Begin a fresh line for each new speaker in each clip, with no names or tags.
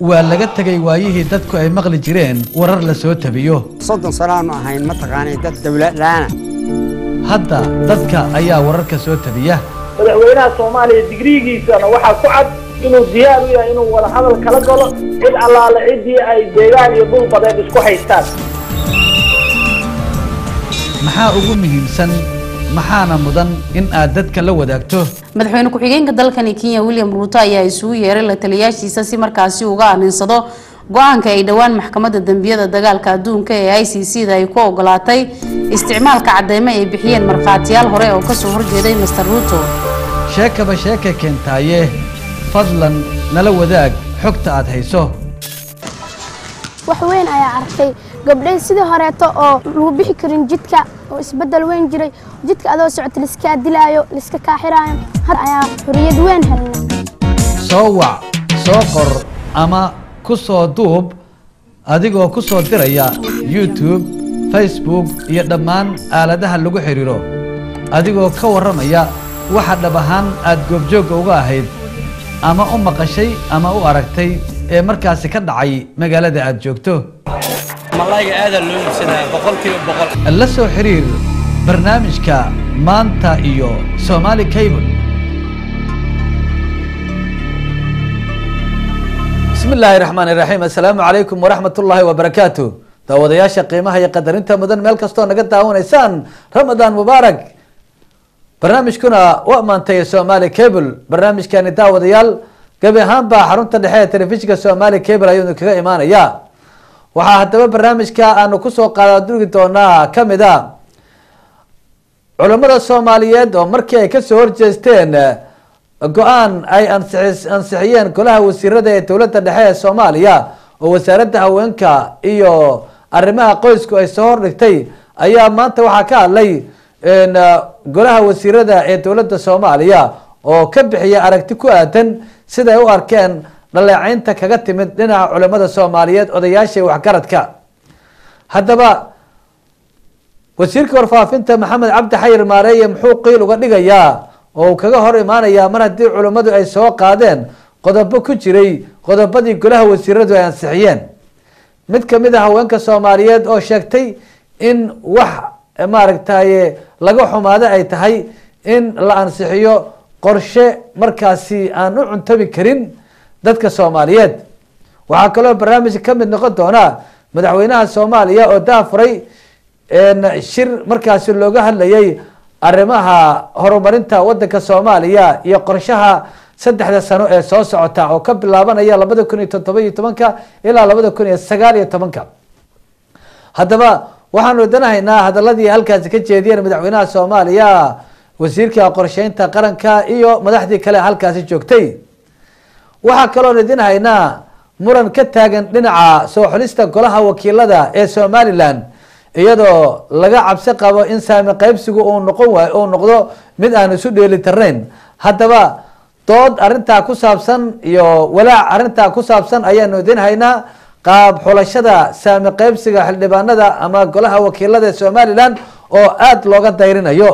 waa laga tegay waayihii dadku ay maqli jireen warar la soo tabiyo.
Soddon sanaanu ahayn mataqaanay dad dawladlaana
hadda dadka ayaa wararka soo tabiya.
Madaxweynaha soomaaliya digriigiisana waxaa ku cad inuu diyaar u yahay inuu wada hadal kala galo cid allaale ciddii ay deegaan iyo dhul badeed isku haystaan.
Maxaa ugu muhiimsan maxaana mudan in aad dadka la wadaagto?
Madaxweyne ku-xigeenka dalkani kenya william ruuto ayaa isugu yeeray la taliyaashiisa si markaasi uga aninsado go'aanka ay dhowaan maxkamadda dembiyada dagaalka adduunka ee i c c da ay ku ogolaatay isticmaalka cadeymo ay bixiyeen markhaatiyaal hore oo ka soo horjeeday master ruuto
sheekaba sheeka keentaaye fadlan nala wadaag xogta aad hayso.
Wax weyn ayaa arkay gabdhay sidii horeeto oo lagu bixi karin jidka oo isbeddel weyn jiray. Jidka adoo socota liskaa dilaayo liska kaaxiraayo had ayaa xorriyad weyn helnay
soo wac soo qor ama ku soo duub adigoo ku soo diraya youtube facebook iyo dhammaan aaladaha lagu xidhiiro adigoo ka warramaya waxa dhab ahaan aad goobjoogga uga ahayd ama u maqashay ama u aragtay ee markaasi ka dhacay magaalada aad joogto.
Malayga aadaa loo iibsadaa boqolkiiba boqol
la soo xiriir barnaamijka maanta iyo somaali cable. Bismi illaahi raxmaan iraxiim assalaamu calaykum waraxmat ullaahi wabarakaatu daawadayaasha qiimaha iyo qadarinta mudan meel kastoo naga daawanaysaan ramadaan mubaarak barnaamijkuna waa maantay somaali cable. Barnaamijkani daawadayaal gabi ahaanba xarunta dhexe ee telefishinka somaali cable ayuunu kaga imaanaya waxaa haddaba barnaamijka aanu ku soo qaadadugi doonaa ka mid a culammada soomaaliyeed oo markii ay ka soo horjeesteen go'aan ay ansi ansixiyeen golaha wasiirada ee dowladda dhexe ee soomaaliya oo wasaaradda haweenka iyo arrimaha qoysku ay soo hordhigtay ayaa maanta waxaa ka hadlay golaha wasiirada ee dowladda soomaaliya oo ka bixiya aragti ku aadan siday u arkeen dhaleecaynta kaga timid dhinaca culimada soomaaliyeed odayaasha waxgaradka. Haddaba wasiirka warfaafinta maxamed cabdi xayir maareeye muxuu qiil uga dhigayaa oo uu kaga hor imaanayaa mar haddii culimmadu ay soo qaadeen qodobo ku jiray qodobadii golaha wasiiradu ay ansixiyeen. Mid ka mid a haweenka soomaaliyeed oo sheegtay in wax maaragtaye laga xumaado ay tahay in la ansixiyo qorshe markaasi aan u cuntabi karin dadka soomaaliyeed. Waxaa kaloo barnaamijka ka mid noqon doonaa madaxweynaha soomaaliya oo daafuray shir markaasi looga hadlayay arrimaha horumarinta wadanka soomaaliya iyo qorshaha saddexda sano ee soo socota oo ka bilaabanaya labada kun iyo toddoba iyo tobanka ilaa labada kun iyo sagaal iyo tobanka. Haddaba waxaanu wadanahaynaa hadaladii halkaasi ka jeediyeen madaxweynaha soomaaliya wasiirka qorsheynta qaranka iyo madaxdii kale halkaasi joogtay waxaa kaloon idin haynaa muran ka taagan dhinaca soo xulista golaha wakiilada ee somalilan iyadoo laga cabsi qabo in saami qaybsigu uu noqon waay uu noqdo mid aan isu dheelitirnayn haddaba dood arrintaa ku saabsan iyo walaac arrintaa ku saabsan ayaanu idin haynaa qaab xulashada saami qaybsiga xildhibaanada ama golaha wakiilada ee somalilan oo aada looga dayrinayo.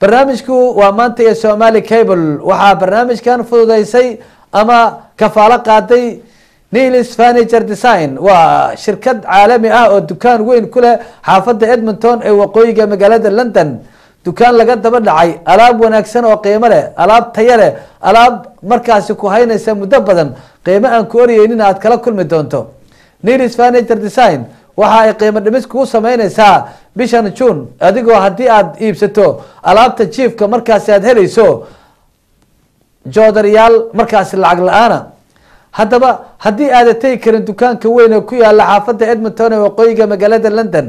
Barnaamijku waa maanta iyo somaali cable. Waxaa barnaamijkan fududeysay ama kafaalo qaaday nilis furniture design. Waa shirkad caalami ah oo dukaan weyn ku leh xaafadda edmonton ee waqooyiga magaalada london. Dukaan laga daba dhacay alaab wanaagsan oo qiimo leh alaab taya leh alaab markaasi ku haynaysa muddo badan. Qiimo aan ku oryeynin aad kala kulmi doonto. Nilis furniture design waxa ay qiimo dhimis kugu sameyneysaa bishan june. Adigoo haddii aad iibsato alaabta jiifka markaasi aad helayso joodariyaal markaasi lacag la'aana. Haddaba haddii aada tegi karin dukaanka weyn ee ku yaalla xaafadda edmonton ee waqooyiga magaalada london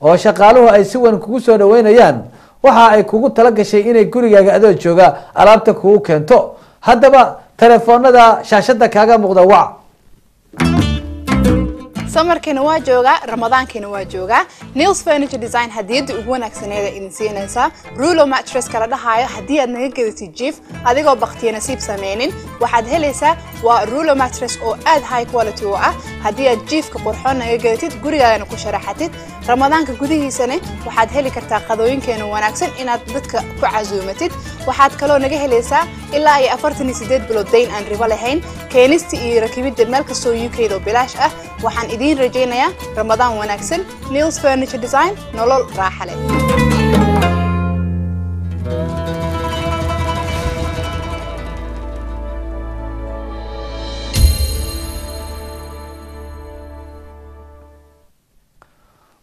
oo shaqaaluhu ay si weyn kugu soo dhaweynayaan waxa ay kugu tala gashay inay gurigaaga adoo jooga alaabta kugu keento. Haddaba telefoonada shaashada kaaga muuqda wac
samarkiina waa joogaa ramadaankiina waa joogaa nils furniture design hadiyadda ugu wanaagsaneeda idin siinaysaa rulo mattress kala dhahaayo haddii aad naga gadatid jiif adigoo baktiya nasiib sameynin. Waxaad helaysaa waa rulo mattress oo aad high quality u ah. Haddii aad jiifka qurxoon naga gadatid gurigaagana ku sharaxatid. Ramadaanka gudihiisana waxaad heli kartaa qadooyinkeena wanaagsan inaad dadka ku casuumatid. Waxaad kaloo naga helaysaa ilaa iyo afartan iyo sideed bilood dayn aan ribo lahayn. Keenista iyo rakibidda meel kastoo u k oo bilaash ah. Waxaan idiin rajaynayaa ramadaan wanaagsan nils furniture design nolol raaxa leh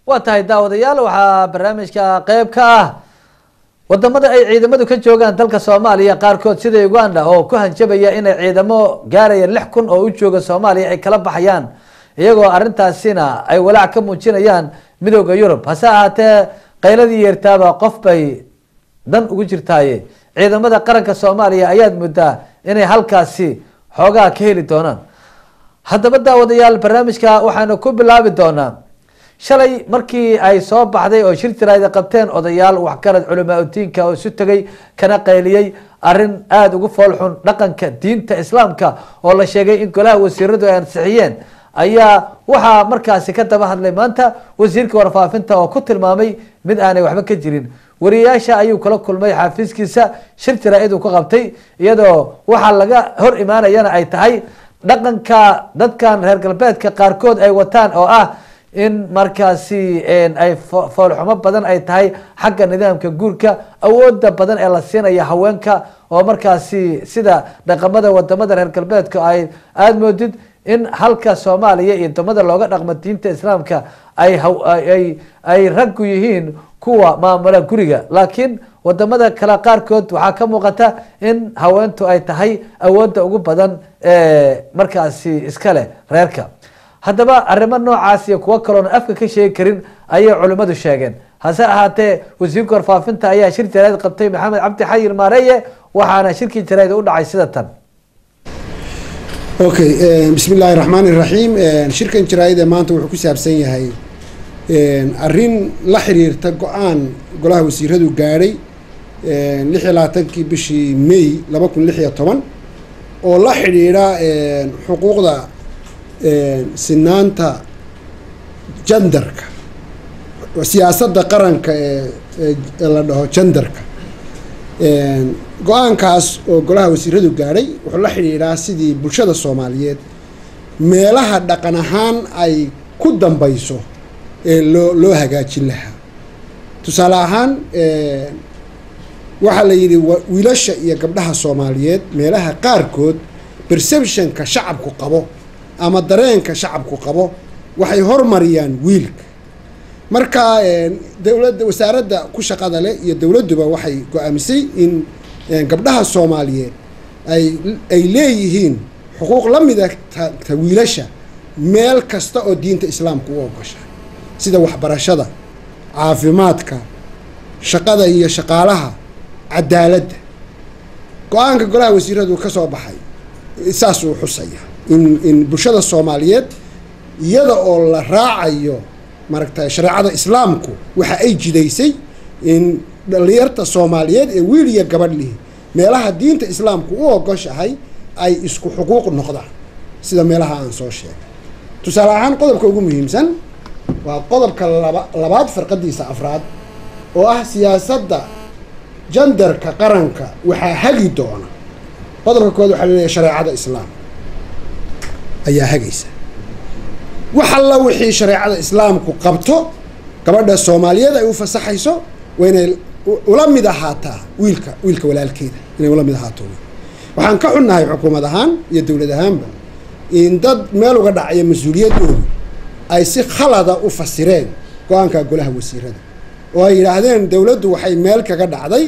waa tahay daawadayaal waxaa barnaamijka qeyb ka ah. Wadamada ay ciidamadu ka joogaan dalka soomaaliya qaarkood sida uganda oo ku hanjabaya inay ciidamo gaaraya lix kun oo u jooga soomaaliya ay kala baxayaan iyagoo arintaasina ay walaac ka muujinayaan midooda yurub. Hase ahaatee qayladii yeertaaba qof bay dan ugu jirtaaye ciidamada qaranka soomaaliya ayaad moodaa inay halkaasi xoogaa ka heli doonaan. Haddaba daawadayaal barnaamijka waxaanu ku bilaabi doonaa. Shalay markii ay soo baxday oo shir jiraayda qabteen odayaal waxgarad culamaa udiinka oo isu tegay kana qayliyey arrin aada ugu foolxun dhaqanka diinta islaamka oo la sheegay in golaha wasiiradu ay ansixiyeen ayaa waxaa markaasi ka daba hadlay maanta wasiirka warfaafinta oo ku tilmaamay mid aanay waxba ka jirin. Wariyayaasha ayuu kala kulmay xaafiiskiisa shir jaraa-id uu ka qabtay iyadoo waxaa laga hor imaanayana ay tahay dhaqanka dadkan reer galbeedka qaarkood ay wataan oo ah in markaasi ay foolxumo badan ay tahay xagga nidaamka guurka awooda badan ee la siinaya haweenka oo markaasi sida dhaqamada waddamada reer galbeedka ay aada moodid in halka soomaaliya iyo waddamada looga dhaqmo diinta islaamka ay ay raggu yihiin kuwa maamula guriga. Laakiin waddamada kale qaarkood waxaa ka muuqata in haweentu ay tahay awooda ugu badan ee markaasi iska leh reerka. Haddaba arrimo noocaas iyo kuwo kaloona afka ka sheegi karin ayay culimmadu sheegeen. Hase ahaatee wasiirka warfaafinta ayaa shir jaraa'id qabtay maxamed cabdi xayir maareeye waxaana shirkii jaraa'id u dhacay sida tan
okay bismi illaahi raxmaan iraxiim shirkan jaraa-ida maanta wuxuu ku saabsan yahay arrin la xiriirta go'aan golaha wasiiradu gaadhay lix iyo labaatankii bishii may laba kun lix iyo toban oo la xidhiidha xuquuqda sinaanta jandarka siyaasadda qaranka ee la dhaho jandarka go'aankaas oo golaha wasiiradu gaadhay wuxuu la xidhiidhaa sidii bulshada soomaaliyeed. Meelaha dhaqan ahaan ay ku dambayso ee loo loo hagaajin lahaa. Tusaale ahaan waxaa la yidhi wiilasha iyo gabdhaha soomaaliyeed meelaha qaarkood perceptionka shacabku qabo ama dareenka shacabku qabo waxay hormariyaan wiilka marka dowladda wasaaradda ku shaqada leh iyo dowladduba waxay go'aamisay in gabdhaha soomaaliyeed ay leeyihiin xuquuq la mida ta wiilasha meel kasta oo diinta islaamka u ogosha. Sida waxbarashada caafimaadka shaqada iyo shaqaalaha cadaaladda. Go'aanka golaha wasiiradu ka soo baxay saasuu xusaya in in bulshada soomaaliyeed iyada oo la raacayo maaragtay shareecada islaamku waxa ay jidaysay in dhalinyarta soomaaliyeed ee wiil iyo gabadh lihi meelaha diinta islaamku u ogoshahay ay isku xuquuq noqdaan. Sida meelaha aan soo sheegay. Tusaale ahaan qodobka ugu muhiimsan waa qodobka laba labaad farqadiisa afraad oo ah siyaasadda jandarka qaranka waxaa hagi doona. Qodobka kood waxaa la leeyahay shareecada islaamka ayaa hagaysa wax alla wixii shareecada islaamku qabto gabadha soomaaliyeed ay u fasaxayso waa inay ula mid ahaataa wiilka wiilka walaalkeeda inay ula mid ahaato. Waxaan ka xunnahay xukuumad ahaan iyo dowlad ahaanba in dad meel uga dhacaya mas'uuliyadoodu ay si khalada u fasireen go'aanka golaha wasiirada. Oo ay yidhaahdeen dowladdu waxay meel kaga dhacday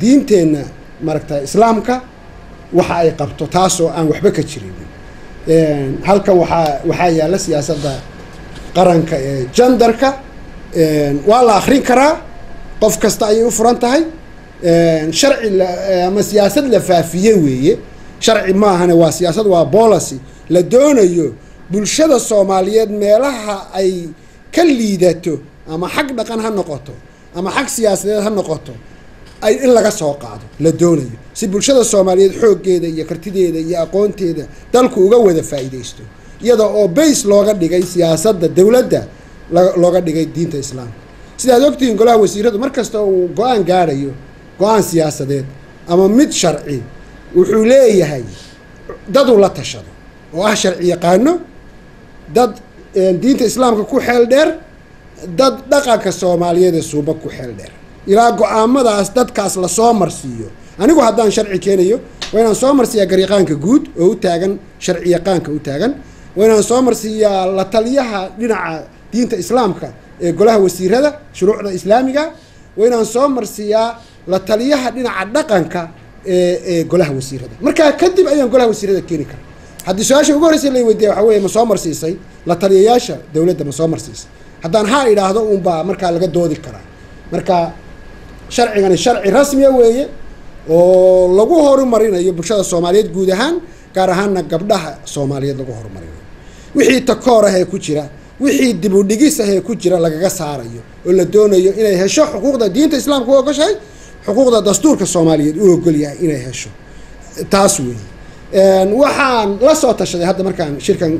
diinteenna maaragta islaamka waxa ay qabto taasoo aan waxba ka jirin halkan waxaa waxaa yaalla siyaasadda qaranka ee jandarka. Waa la akrin karaa qof kasta ayay u furan tahay. Sharci ama siyaasad la faafiye weeye. Sharci maahane waa siyaasad waa policy la doonayo bulshada soomaaliyeed meelaha ay ka liidato ama xag dhaqan ha noqoto ama xag siyaasadeed ha noqoto ay in laga soo qaado la doonayo. Si bulshada soomaaliyeed xooggeeda iyo kartideeda iyo aqoonteeda dalku uga wada faa'iidaysto. Iyada oo bays looga dhigay siyaasadda dowladda looga dhigay diinta islaamka. Sidaad ogtihiin golaha wasiiradu mar kasta uu go'aan gaadhayo go'aan siyaasadeed ama mid sharci wuxuu leeyahay daduu la tashado oo ah sharci yaqaano dad diinta islaamka ku xeel dheer dad dhaqanka soomaaliyeed ee suuba ku xeel dheer ilaa go'aamadaas dadkaas la soo marsiiyo. Anigu haddaan sharci keenayo waa inaan soo marsiiyaa garyaqaanka guud oo u taagan sharci yaqaanka u taagan. Waa inaan soo marsiiyaa la taliyaha dhinaca diinta islaamka ee golaha wasiirada shuruucda islaamiga. Waa inaan soo marsiiyaa la taliyaha dhinaca dhaqanka ee golaha wasiirada. Markaa kadib ayaan golaha wasiirada keeni kara haddii su'aasha ugu horreysa la weydiiya waxa weeye ma soo marsiisay. La taliyayaasha dowladda ma soo marsiisay. Haddaan ha idhaahdo unbaa markaa laga doodi karaa. Marka sharcigani sharci rasmiya weeye oo lagu horumarinayo bulshada soomaaliyeed guud ahaan gaar ahaanna gabdhaha soomaaliyeed lagu horumarinayo wixii takoor ah ee ku jira wixii dib u ah ee ku jira lagaga saarayo oo la doonayo inay hesho xuquuqda diinta islaamka u ogoshahay xuquuqda dastuurka soomaaliyeed u ogol yahay inay hesho taas weeye waxaan la soo tashaday hadda markaan shirkan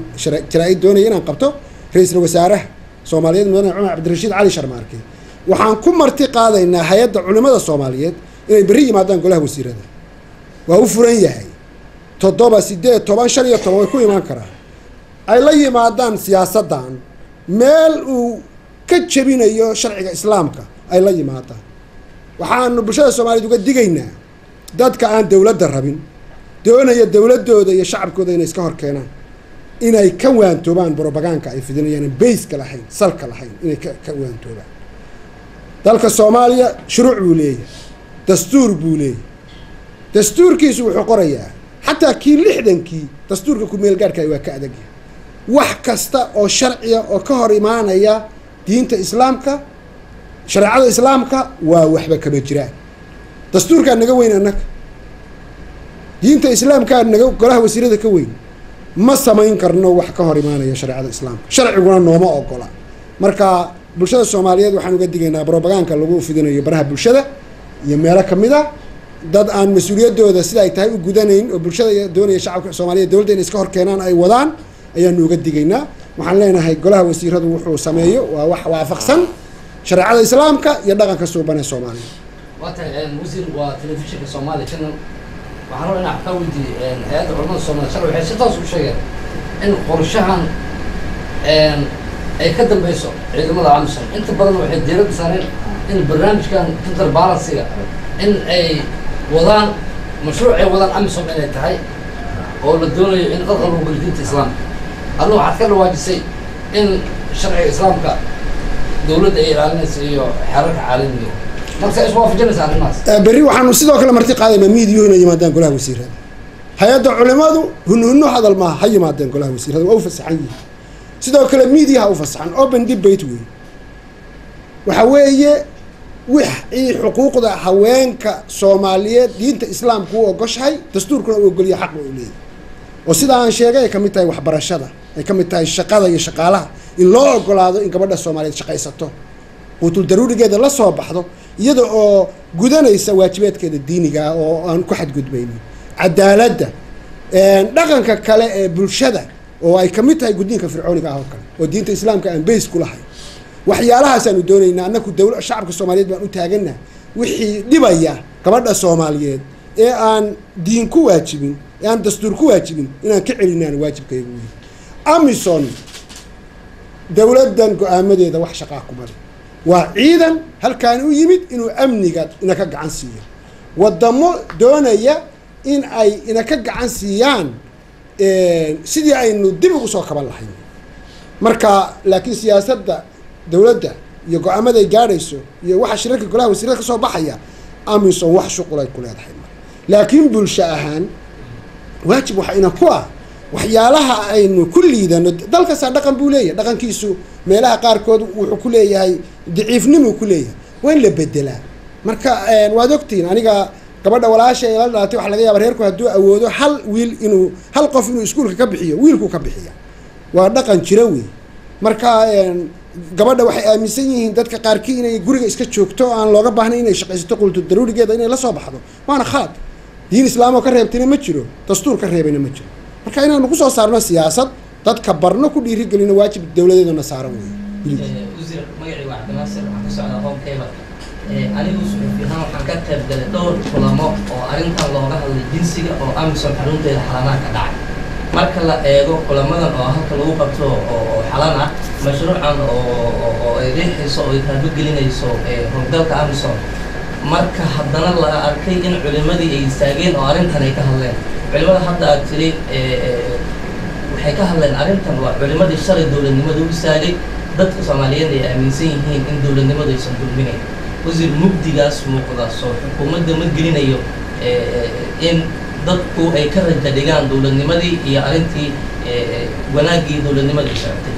jaraa-id doonaya inaan qabto ra'iisul wasaaraha soomaaliyeed mudane cumar cabdirashiid cali sharmaarke waxaan ku marti qaadaynaa hay'adda culimada soomaaliyeed inay berri yimaadaan golaha wasiirada. Waa u furan yahay. Toddoba sideed toban shan iyo toban way ku imaan karaan. Ay la yimaadaan siyaasaddan meel uu ka jebinayo sharciga islaamka ay la yimaadaan. Waxaanu bulshada soomaaliyeed uga digaynaa dadka aan dowladda rabin doonaya dowladooda iyo shacabkooda inay iska hor keenaan inay ka waantoobaan brobagaanka ay fidinayaan bayska lahayn salka lahayn inay ka waantoobaan dalka soomaaliya shuruuc buu leeyahay dastuur buu leeyahay dastuurkiisu wuxuu qorayaa. Xataa kii lixdankii dastuurka ku-meel gaadhka waa ka adagyahay wax kasta oo sharciya oo ka hor imaanaya diinta islaamka shareecada islaamka waa waxba kama jiraan. Dastuurkaa naga weyn annaga diinta islaamkaa naga golaha wasiirada ka weyn ma samayn karno wax ka hor imaanaya shareecada islaamka. Sharciguna nooma ogola. Marka bulshada soomaaliyeed waxaan uga digaynaa brobagaanka lagu fidinayo baraha bulshada iyo meelo ka mid a. Dad aan mas'uuliyadooda sida ay tahay u gudanayn oo bulshada doonaya shacabka soomaaliyeed dowladda inay iska hor keenaan ay wadaan ayaanu uga digaynaa. Waxaan leenahay golaha wasiiradu wuxuu sameeyo waa wax waafaqsan. Shareecada islaamka iyo dhaqanka suuban ee soomaaliya.
Waa tahay wasiir waa waxaan rabaa inaan ka weydiiye hay'adda culamada soomaliya shalay waxay si toos u sheegeen in qorshahan ay ka dambeyso ciidamada amisom inta badan waxay diiradda saareen in barnaamijkan counter balansiga in ay wadaan mashruuc ay wadaan amisom inay tahay oo la doonayo in qalqal lagu geliyo diinta islaamka adna waxaad ka dhawaajisay in sharciga islaamka dowladda ay ilaalinaysa iyo xeerarka caalamiga. Marka isku waafajinaysa arrimahaas.
Berri waxaanu sidoo kale marti qaadaynaa miidiyuhu inay yimaadaan golaha wasiirada hay'adda culimadu hunhunno hadal maaha ha yimaadeen golaha wasiirada waa u fasaxan yihiin sidoo kale miidiyaha u fasaxan open debate wey waxa weeye wixii xuquuqda haweenka soomaaliyeed diinta islaamku u ogoshahay dastuurkuna u ogolya xaq u leeyahy oo sida aan sheegay ay ka mid tahay waxbarashada ay ka mid tahay shaqada iyo shaqaalaha. In loo ogolaado in gabadha soomaaliyeed shaqaysato quutul daruurigeeda la soo baxdo iyada oo gudanaysa waajibaadkeeda diiniga ah oo aan ku xadgudbaynin. Cadaaladda dhaqanka kale ee bulshada oo ay ka mid tahay gudniinka fircooniga ah oo kale oo diinta islaamka aan bays ku lahay. Waxyaalahaasaan doonaynaa annaku dowla shacabka soomaaliyeed baan u taagana wixii dhibaya gabadha soomaaliyeed ee aan diin ku waajibin ee aan dastuur ku waajibin inaan ka celinaan waajibkaygu wey amison dowladdan go'aamadeeda wax shaqaa kumale waa ciidan halkaan u yimid inuu amniga inaka gacan siiyo wadamo doonaya in ay inaka gacan siiyaan sidii aynu dib ugu soo kaban lahayn. Marka laakiin siyaasadda dowladda iyo go'aamada ay gaadhayso iyo waxa shirarka golaha wasiirada ka soo baxaya amison wax shuqulay ku leedahay. Mar laakiin bulsho ahaan waajib waxa ina ku ah waxyaalaha aynu ku liidano dalkaasaa dhaqan buu leeyahay dhaqankiisu meelaha qaarkood wuxuu ku leeyahay daciifnimuu ku leeyahay waa in la bedelaa. Marka waad ogtihiin aniga gabadha walaasha la dhalatay waxa laga yaaba reerku hadduu awoodo hal wiil inuu hal qof inuu iskuulka ka bixiyo wiilkuu ka bixiya. Waa dhaqan jira wey marka gabadha waxay aaminsan yihiin dadka qaarkii inay guriga iska joogto aan looga baahnayn inay shaqaysato qultu daruurigeeda inay la soo baxdo. Waana khalad diin islaam ka reebtayna ma jiro dastuur ka reebayna ma jiro. Marka inaanu ku soo saarno siyaasad dadka barno ku dhiirigelino waajib dowladeedana saaran wey
anigu suxufi ahaan waxaan ka qayb galay dhowr kulamo oo arrintan looga hadlay jinsiga oo amisom xarunteeda xalanaha ka dhacay. Marka la eego kulamadan oo halka lagu qabto oo xalan ah mashruucan oo ay riixayso oo ay taabagelinayso howlgalka amisom marka haddana la arkay in culimadii ay istaageen oo arrintan ay ka hadleen. Culimada hadda aad tiri waxay ka hadleen arrintan waa culimadii shalay dowladnimada u istaagay. Dadka soomaaliyeed ay aaminsan yihiin in dowladnimadu aysan dulminayn wasiir mugdigaas muuqda soo xukuumadda ma gelinayo in dadku ay ka raja dhigaan dowladnimadii iyo arrintii wanaaggii dowladnimada ay socotay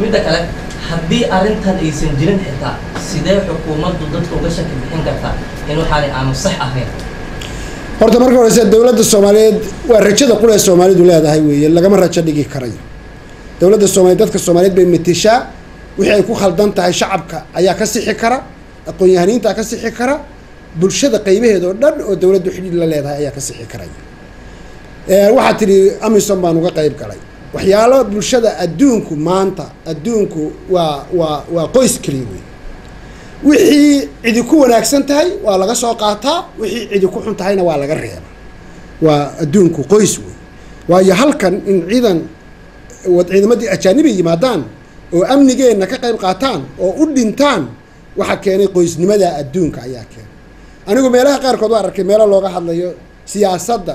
midda kale haddii arrintan aysan jirin xitaa sidee xukuumaddu dadka uga shaki bixin kartaa in waxaanay aanu sax ahayn?
Horta marka horeyse dowladda soomaaliyeed waa rajada qul ee soomaalidu leedahay weeye lagama rajo dhigi karayo dowladda soomaaliyeed dadka soomaaliyeed bay matishaa wixii ay ku khaldan tahay shacabka ayaa ka sixi kara aqoon-yahaniintaa ka sixi kara bulshada qaybaheeda oo dhan oo dowladdu xidhiid la leedahay ayaa ka sixi karaya waxaad tidhi amisom baan uga qayb galay. Waxyaalo bulshada adduunku maanta adduunku waa waa waa qoys keliya wey wixii cidi ku wanaagsan tahay waa laga soo qaataa wixii cidi ku xun tahayna waa laga reeba. Waa adduunku qoys wey waayo halkan in ciidan ciidamadii ajaanibi yimaadaan oo amnigeenna ka qayb qaataan oo u dhintaan waxaa keenay qoysnimada adduunka ayaa keenay. Anigu meelaha qaarkood waa arkay meelo looga hadlayo siyaasadda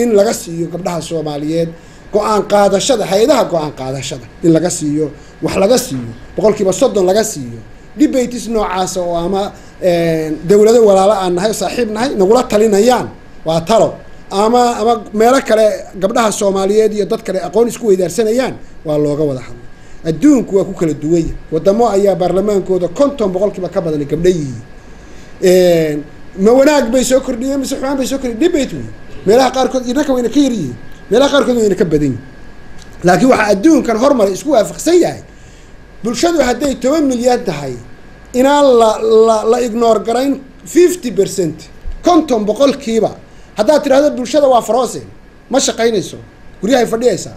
in laga siiyo gabdhaha soomaaliyeed go'aan qaadashada hay'adaha go'aan qaadashada in laga siiyo wax laga siiyo boqol kiiba soddon laga siiyo. Debates noocaasa oo ama dowlado walaalo aan nahay saaxiib nahay nagula talinayaan waa talo. Ama ama meelo kale gabdhaha soomaaliyeed iyo dad kale aqoon isku weydaarsanayaan waa looga wada hadlay adduunku waa ku kala duwanya wadamo ayaa baarlamaankooda konton boqol kiiba ka badan gabdho yihiin. Ma wanaag bay soo kordhiyeen mise xumaan bay soo kordhiyen debate wey meelaha qaarkood inaka wayna ka yaryihiin meelaha qaarkood wayna ka badan yihiin laakiin waxaa adduunkan hormaray isku waafaqsan yahay. Bulshadu hadday toban milyan tahay inaan la la la ignore garayn fifty percent konton boqolkiiba. Haddaad tidhahdo bulshada waa frozen ma shaqaynayso. Guryahay fadhiyaysaa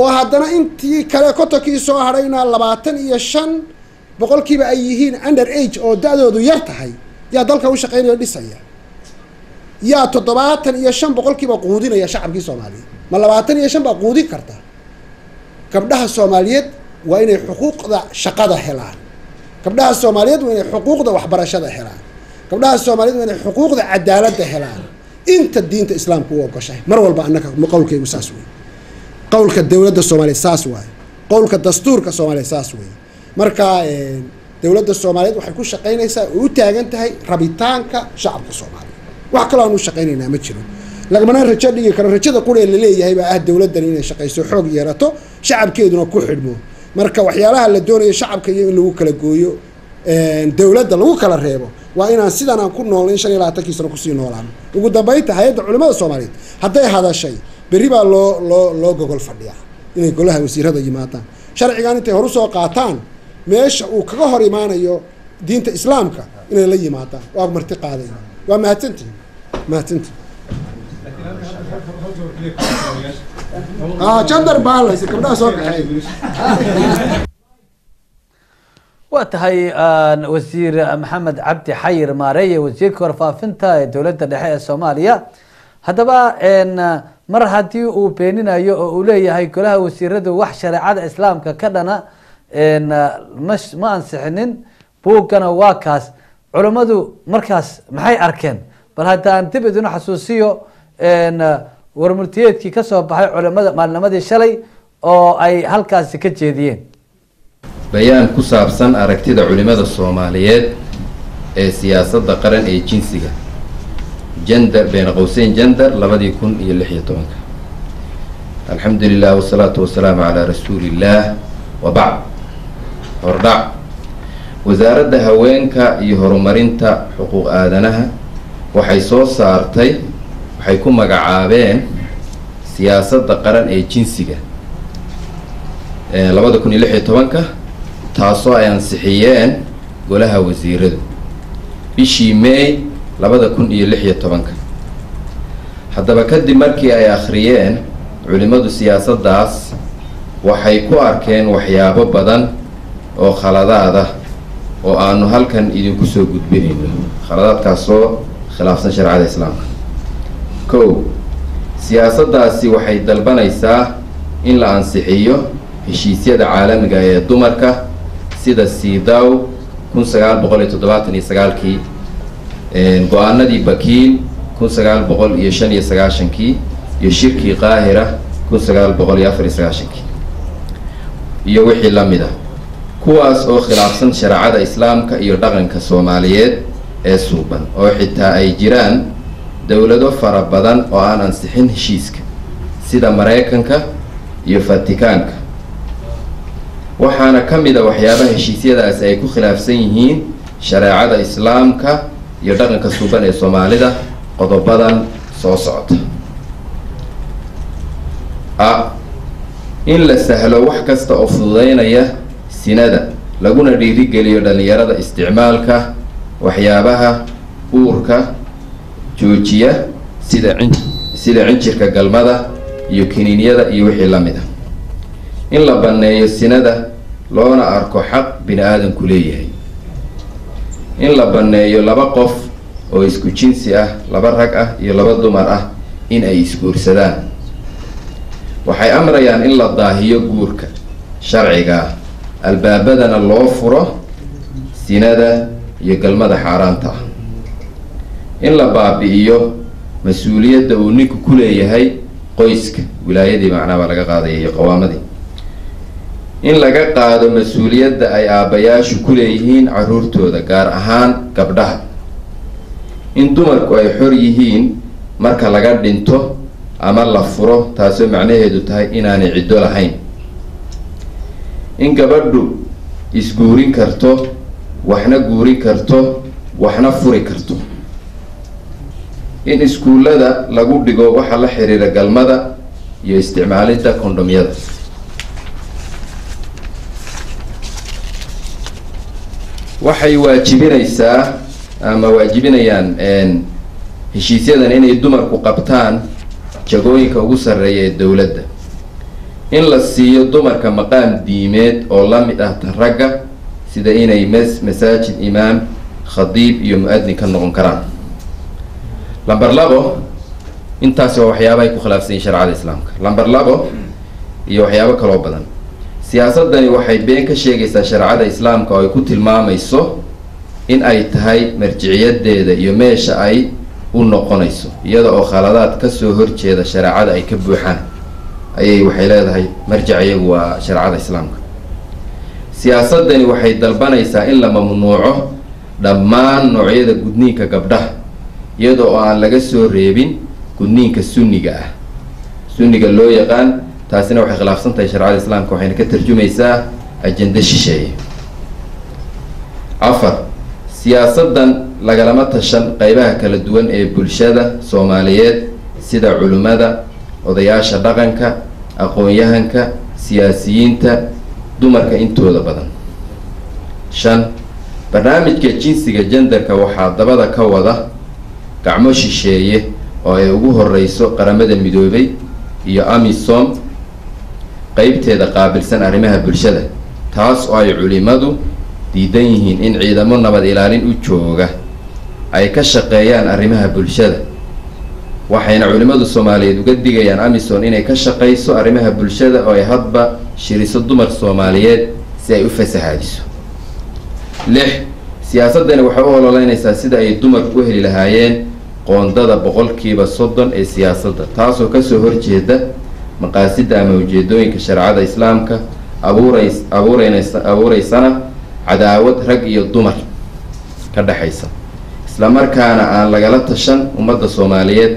oo haddana intii kale kontonkii soo hadhayna labaatan iyo shan boqolkiiba ay yihiin under age oo da-doodu yar tahay yaa dalka u shaqaynaya o dhisaya. Yaa toddobaatan iyo shan boqolkiiba quudinaya shacabkii soomaaliyeed ma labaatan iyo shan baa quudin karta. Gabdhaha soomaaliyeed waa inay xuquuqda shaqada helaan. Gabdhaha soomaaliyeed waa inay xuquuqda waxbarashada helaan. Gabdhaha soomaaliyeed waa inay xuquuqda cadaaladda helaan. Inta diinta islaamka u ogoshahay mar walba annaga qowlkaygu saas wey qowlka dowladda soomaaliyeed saas waaye qowlka dastuurka soomaaliyeed saas weeye marka dowladda soomaaliyeed waxay ku shaqaynaysaa oo u taagan tahay rabitaanka shacabka soomaaliyeed. Wax kaloo aan u shaqaynaynaa ma jiro. Lagamana rajo dhigi karo rajada quree la leeyahay baa ah dowladdan inay shaqayso xoog yeelato shacabkeeduna ku xidhmo. Marka waxyaalaha la doonayo shacabka iyo in lagu kala gooyo dowladda lagu kala reebo waa inaan sidan aan ku noolnayn shan iyo labaatankii sano ku sii noolaano ugu dambeynta hay'adda culimada soomaaliyeed hadday hadashay berri baa loo loo loo gogol fadhiyaa. Inay golaha wasiirada yimaadaan. Sharcigan intay horu soo qaataan meesha uu kaga hor imaanayo diinta islaamka inay la yimaadaan. Waa marti qaadayna waa gabdhaha soo kaxeey
waa tahay wasiir maxamed cabdi xayir maareeye wasiirka warfaafinta ee dowladda dhexe ee soomaaliya. Haddaba mar haddii uu beeninayo oo uu leeyahay golaha wasiiradu wax shareecada islaamka ka dhana ma ansixinin buuggana waa kaas. Culammadu markaas maxay arkeen? Bal haddaan dib idinu xasuusiyo warmurtiyeedkii ka soo baxay culimada maalnimadii shalay oo ay halkaasi ka jeediyeen.
Bayaan ku saabsan aragtida culimada soomaaliyeed ee siyaasadda qaran ee jinsiga jender beena qowseyn jender labadii kun iyo lix iyo tobanka. Alxamdu lilah wasalaatu wasalaamu calaa rasuuli illaah wa bacd. Hordhac wasaaradda haweenka iyo horumarinta xuquuq aadanaha waxay soo saartay waxay ku magacaabeen siyaasadda qaran ee jinsiga. Labada kun iyo lix iyo tobanka taasoo ay ansixiyeen golaha wasiiradu. Bishii may labada kun iyo lix iyo tobanka. Haddaba kadib markii ay akhriyeen culimmadu siyaasaddaas waxay ku arkeen waxyaabo badan oo khaladaad ah oo aanu halkan idinku soo gudbinayno. Khaladaadkaasoo khilaafsan shareecada islaamka. Kow siyaasaddaasi waxay dalbanaysaa in la ansixiyo heshiisyada caalamiga ee dumarka sida sidaw kun sagaal boqol iyo toddobaatan iyo sagaalkii go'aanadii bakiil kun sagaal boqol iyo shan iyo sagaashankii iyo shirkii qaahira kun sagaal boqol iyo afar iyo sagaashankii iyo wixii la mid ah. Kuwaas oo khilaafsan shareecada islaamka iyo dhaqanka soomaaliyeed ee suuban oo xitaa ay jiraan dowlado fara badan oo aan ansixin heshiiska sida maraykanka iyo fatikaanka waxaana ka mid a waxyaabaha heshiisyadaasi ay ku khilaafsan yihiin shareecada islaamka iyo dhaqanka suuban ee soomaalida qodobadan soo socota. A in la sahlo wax kasta oo fududeynaya sinada laguna dhiirigeliyo dhallinyarada isticmaalka waxyaabaha uurka joojiya sida cin sida cinjirka galmada iyo kiniinyada iyo wixii la mid a in la banneeyo sinada loona arko xaq bini aadamku leeyahay in la banneeyo laba qof oo isku jinsi ah laba rag ah iyo laba dumar ah in ay isguursadaan. Waxay amrayaan in la daahiyo guurka sharciga ah albaabadana loo furo sinada iyo galmada xaaraanta ah. In la baabi'iyo mas'uuliyadda uu ninku ku leeyahay qoyska wilaayadii macnaa baa laga qaadaya iyo qawaamadii in laga qaado mas'uuliyadda ay aabbayaashu ku leeyihiin carruurtooda gaar ahaan gabdhaha. In dumarku ay xor yihiin marka laga dhinto ama la furo taasoo macnaheedu tahay inaanay ciddo lahayn. In gabadhu isguurin karto waxna guurin karto waxna furi karto. In iskuullada lagu dhigo waxa la xiriira galmada iyo isticmaalidda kondhomyada waxay waajibinaysaa ama waajibinayaan heshiisyadan inay dumarku qabtaan jagooyinka ugu sarreeya ee dowladda. In la siiyo dumarka maqaam diimeed oo la mid ah ragga sida inay mes masaajid imaam khadiib iyo mu'adin ka noqon karaan. Lamber labo intaasi waa waxyaaba ay ku khilaafsan yihiin sharecada islaamka. Lamber labo iyo waxyaabo kaloo badan siyaasadani waxay been ka sheegaysaa shareecada islaamka oo ay ku tilmaamayso in ay tahay marjiciyadeeda iyo meesha ay u noqonayso iyada oo khaladaad ka soo horjeeda shareecada ay ka buuxaan. Ayay waxay leedahay marjic iyagu waa shareecada islaamka. Siyaasadani waxay dalbanaysaa in la mamnuuco dhammaan noocyada gudniinka gabdhaha iyada oo aan laga soo reebin gudniinka sunniga ah. Sunniga loo yaqaan taasina waxay khilaafsan tahay shareecada islaamka waxayna ka tarjumaysaa ajenda shisheeye. Afar siyaasadan lagalama tashan qeybaha kala duwan ee bulshada soomaaliyeed sida culimmada odayaasha dhaqanka aqoon-yahanka siyaasiyiinta dumarka intooda badan. Shan barnaamijka jinsiga jendarka waxaa dabada ka wada gacmo shisheeye oo ay ugu horeyso qaramada midoobay iyo amisom qeybteeda qaabilsan arrimaha bulshada taas oo ay culimadu diidan yihiin in ciidamo nabad ilaalin u jooga. Ay ka shaqeeyaan arrimaha bulshada. Waxayna culimmadu soomaaliyeed uga digayaan amison inay ka shaqayso arrimaha bulshada oo ay hadba shiriso dumar soomaaliyeed si ay u fasahaadiso. Lix siyaasadani waxay u ololeynaysaa sida ay dumarku u heli lahaayeen qoondada boqolkiiba soddon ee siyaasadda taasoo ka soo horjeeda maqaasida ama ujeedooyinka shareecada islaamka abuurays abuureynaysa abuureysana cadaawad rag iyo dumar ka dhexaysa islamarkaana aan lagala tashan ummadda soomaaliyeed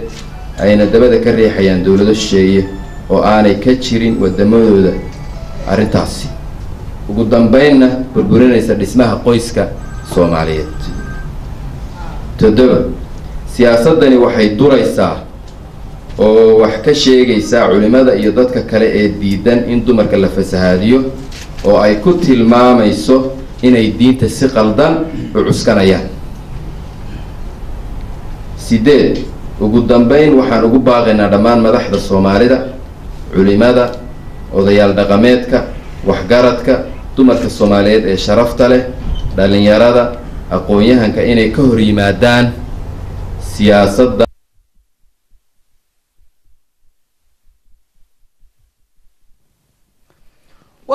ayna dabada ka riixayaan dowlado shisheeye oo aanay ka jirin wadamadooda arrintaasi. Ugu dambeynna burburinaysa dhismaha qoyska soomaaliyeed. Toddoba siyaasadani waxay duraysaa oo wax ka sheegaysaa culimada iyo dadka kale ee diidan in dumarka la fasahaadiyo oo ay ku tilmaamayso inay diinta si qaldan u cuskanayaan. Sideed ugu dambeyn waxaan ugu baaqaynaa dhammaan madaxda soomaalida culimada odayaal dhaqameedka waxgaradka dumarka soomaaliyeed ee sharafta leh dhalinyarada aqoon-yahanka inay ka hor yimaadaan siyaasadda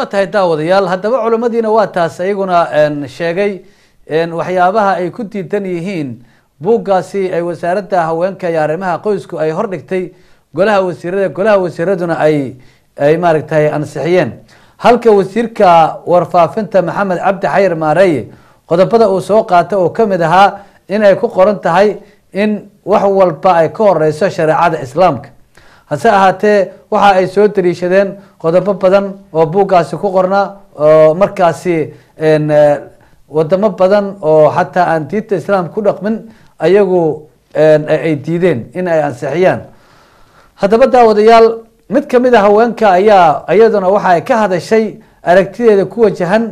waa tahay daawadayaal haddaba culimmadiina waa taas iyaguna sheegay waxyaabaha ay ku diidan yihiin buuggaasi ay wasaaradda haweenka iyo arrimaha qoysku ay hordhigtay golaha wasiirada golaha wasiiraduna ay ay maaragtay ansixiyeen. Halka wasiirka warfaafinta maxamed cabdi xayir maareeye qodobada uu soo qaatay oo ka mid ahaa in ay ku qoran tahay in wax walba ay ka horeyso shareecada islaamka hase ahaatee waxa ay soo dariishadeen qodobo badan oo buuggaasi ku qornaa oo markaasi eh, wadamo badan oo xataa aan diinta islaamka ku dhaqmin ayagu ay diideen in ay ansixiyaan. Haddaba daawadayaal mid ka mid a haweenka ayaa iyaduna waxa ay ka hadashay aragtideeda ku wajahan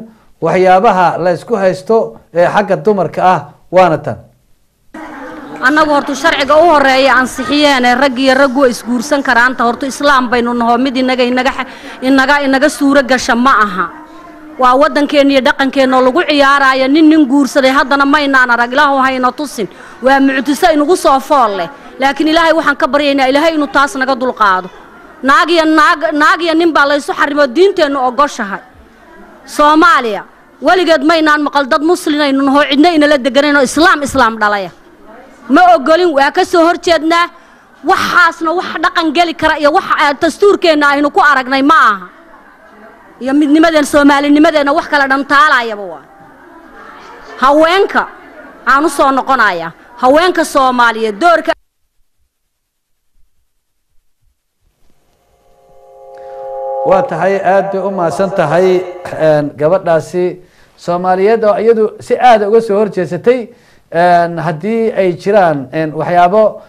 waxyaabaha la isku haysto ee xagga dumarka ah waana tan
annagu hortu sharciga u horreeya ansixiyeene rag iyo raggu way isguursan karaanta hortu islaam baynu naho mid inaga suuro gasha ma aha. Waa waddankeenna iyo dhaqankeenna oo lagu ciyaaraayo nin nin guursaday haddana maynaan arag ilaahu hayna tusin. Waa mucjiso inugu soo fool leh. Laakiin ilaahay waxaan ka baryaynaa ilaahay inuu taas naga dulqaado. Naag iyo naag naag iyo nin baa laysu xarimo diinteennu ogoshahay. Soomaaliya weligeed maynaan maqal dad muslinaynu naho cidna inala deganayn oo islaam islaam dhalaya ma ogolin waa ka soo horjeednaa? Waxaasna wax dhaqan geli kara iyo wax dastuurkeenna aynu ku aragnay ma aha. Iyo midnimadeen soomaalinimadeenna wax kala dhantaalayaba waa. Haweenka aan u soo noqonaya haweenka soomaaliyeed doorka
waa tahay aada bay u mahadsan tahay gabadhaasi soomaaliyeed oo iyadu si aada uga soo horjeesatay haddii ay jiraan waxyaabo